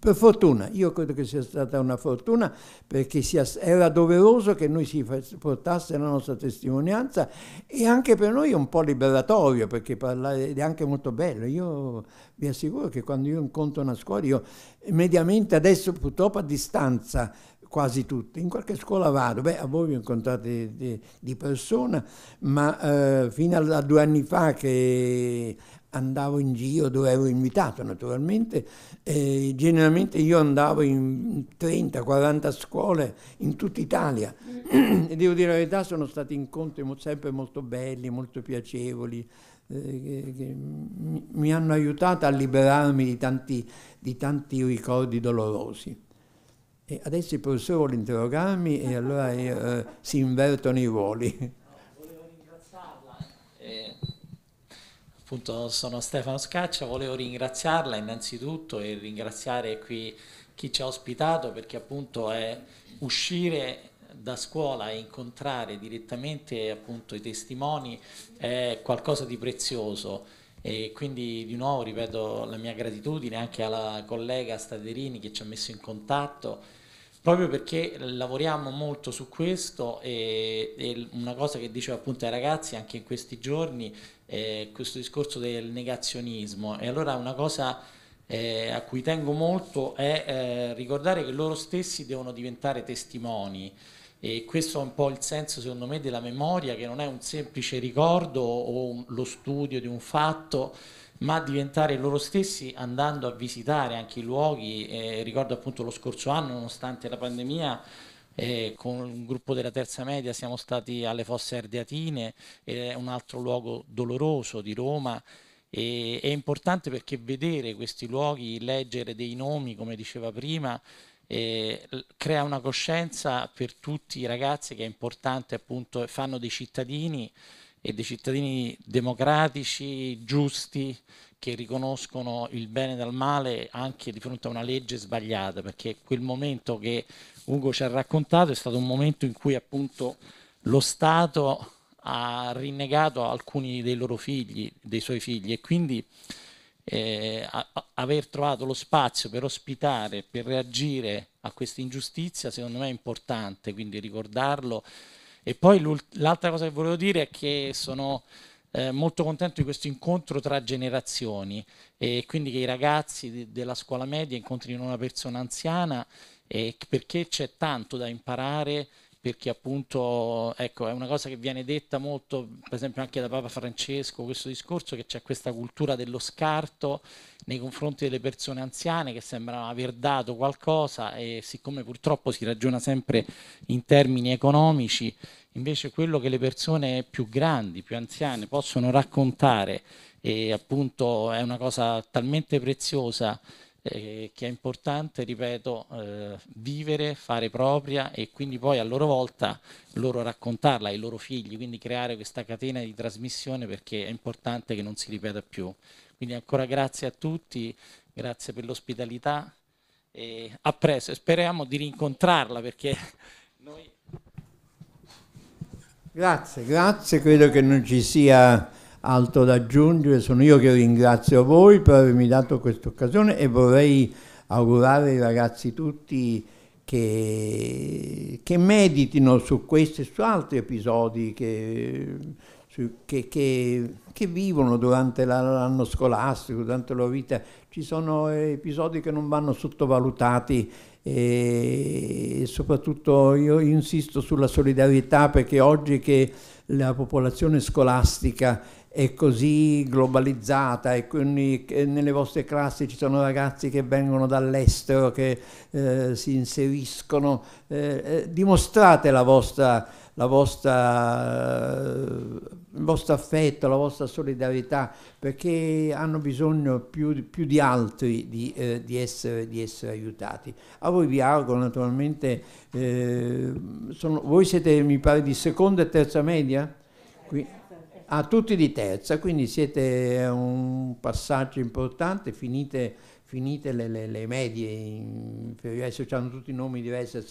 per fortuna, io credo che sia stata una fortuna perché sia, era doveroso che noi si portasse la nostra testimonianza e anche per noi è un po' liberatorio perché parlare è anche molto bello. Io vi assicuro che quando io incontro una scuola, io mediamente adesso purtroppo a distanza quasi tutte. In qualche scuola vado, beh, a voi vi incontrate di, di persona, ma eh, fino a, a, due anni fa che andavo in giro dove ero invitato naturalmente, eh, generalmente io andavo in 30-40 scuole in tutta Italia e devo dire la verità sono stati incontri sempre molto belli, molto piacevoli, eh, che, che mi, mi, hanno aiutato a liberarmi di tanti, di tanti ricordi dolorosi. E adesso il professore vuole interrogarmi e allora eh, si invertono i ruoli. Appunto sono Stefano Scaccia, volevo ringraziarla innanzitutto e ringraziare qui chi ci ha ospitato perché appunto è uscire da scuola e incontrare direttamente appunto i testimoni è qualcosa di prezioso. E quindi di nuovo ripeto la mia gratitudine anche alla collega Staderini che ci ha messo in contatto, proprio perché lavoriamo molto su questo e, e una cosa che dicevo appunto ai ragazzi anche in questi giorni è questo discorso del negazionismo. E allora una cosa eh, a cui tengo molto è eh, ricordare che loro stessi devono diventare testimoni e questo è un po' il senso secondo me della memoria che non è un semplice ricordo o un, lo studio di un fatto ma diventare loro stessi andando a visitare anche i luoghi eh, ricordo appunto lo scorso anno nonostante la pandemia eh, con un gruppo della terza media siamo stati alle Fosse Ardeatine, è un altro luogo doloroso di Roma. E è importante perché vedere questi luoghi, leggere dei nomi, come diceva prima, eh, crea una coscienza per tutti i ragazzi che è importante appunto, fanno dei cittadini e dei cittadini democratici, giusti, che riconoscono il bene dal male anche di fronte a una legge sbagliata, perché quel momento che Ugo ci ha raccontato è stato un momento in cui appunto lo Stato ha rinnegato alcuni dei loro figli, dei suoi figli e quindi eh, a, aver trovato lo spazio per ospitare, per reagire a questa ingiustizia secondo me è importante, quindi ricordarlo. E poi l'altra cosa che volevo dire è che sono eh, molto contento di questo incontro tra generazioni e quindi che i ragazzi de della scuola media incontrino una persona anziana eh, perché c'è tanto da imparare perché appunto ecco, è una cosa che viene detta molto, per esempio anche da Papa Francesco, questo discorso che c'è questa cultura dello scarto nei confronti delle persone anziane che sembrano aver dato qualcosa e siccome purtroppo si ragiona sempre in termini economici, invece quello che le persone più grandi, più anziane possono raccontare e appunto è una cosa talmente preziosa eh, che è importante, ripeto, eh, vivere, fare propria e quindi poi a loro volta loro raccontarla ai loro figli, quindi creare questa catena di trasmissione perché è importante che non si ripeta più. Quindi ancora grazie a tutti, grazie per l'ospitalità e a presto, speriamo di rincontrarla perché noi... Grazie, grazie, credo che non ci sia altro da aggiungere, sono io che ringrazio voi per avermi dato questa occasione e vorrei augurare ai ragazzi tutti che, che meditino su questi e su altri episodi che, su, che, che vivono durante l'anno scolastico, durante la vita. Ci sono episodi che non vanno sottovalutati e soprattutto io insisto sulla solidarietà perché oggi che la popolazione scolastica è così globalizzata e quindi nelle vostre classi ci sono ragazzi che vengono dall'estero, che eh, si inseriscono, eh, eh dimostrate la vostra, la vostra, il vostro affetto, la vostra solidarietà, perché hanno bisogno più, più di altri di, eh, di, essere, di, essere, aiutati. A voi vi auguro naturalmente, eh, sono, voi siete mi pare di seconda e terza media? Qui a tutti di terza, quindi siete un passaggio importante, finite, finite le, le, le, medie inferiori, adesso hanno tutti i nomi diversi,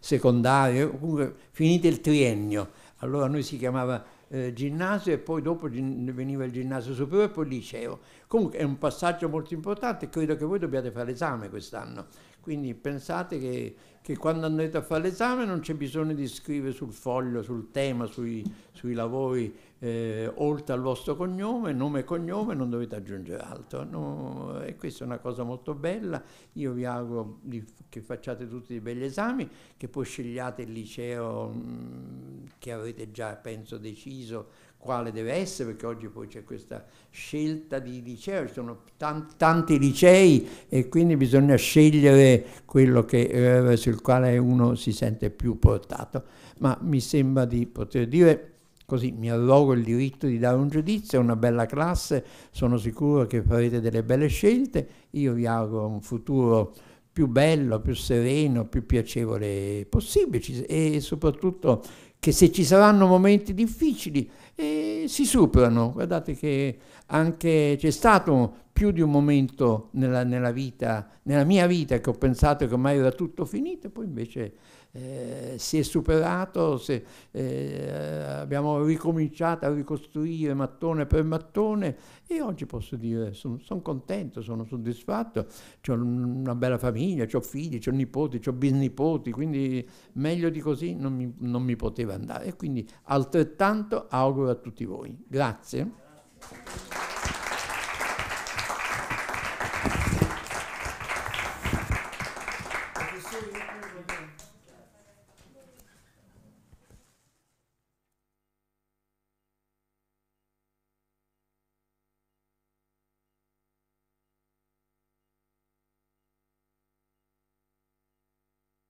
secondario, comunque finite il triennio, allora noi si chiamava eh, ginnasio e poi dopo veniva il ginnasio superiore e poi il liceo. Comunque è un passaggio molto importante, credo che voi dobbiate fare l'esame quest'anno, quindi pensate che che quando andrete a fare l'esame non c'è bisogno di scrivere sul foglio, sul tema, sui, sui lavori, eh, oltre al vostro cognome, nome e cognome, non dovete aggiungere altro. No, e questa è una cosa molto bella. Io vi auguro di, che facciate tutti dei begli esami, che poi scegliate il liceo mh, mm, che avete già, penso, deciso quale deve essere, perché oggi poi c'è questa scelta di liceo, ci sono tanti, tanti licei e quindi bisogna scegliere quello che, eh, sul quale uno si sente più portato. Ma mi sembra di poter dire così mi arrogo il diritto di dare un giudizio, è una bella classe, sono sicuro che farete delle belle scelte, io vi auguro un futuro più bello, più sereno, più piacevole possibile e soprattutto che se ci saranno momenti difficili eh, si superano. Guardate che anche c'è stato più di un momento nella, nella, vita, nella mia vita che ho pensato che ormai era tutto finito, poi invece eh, si è superato, se, eh, abbiamo ricominciato a ricostruire mattone per mattone e oggi posso dire sono son contento, sono soddisfatto, ho una bella famiglia, ho figli, ho nipoti, ho bisnipoti, quindi meglio di così non mi, non mi poteva andare quindi altrettanto auguro a tutti voi. Grazie. Grazie.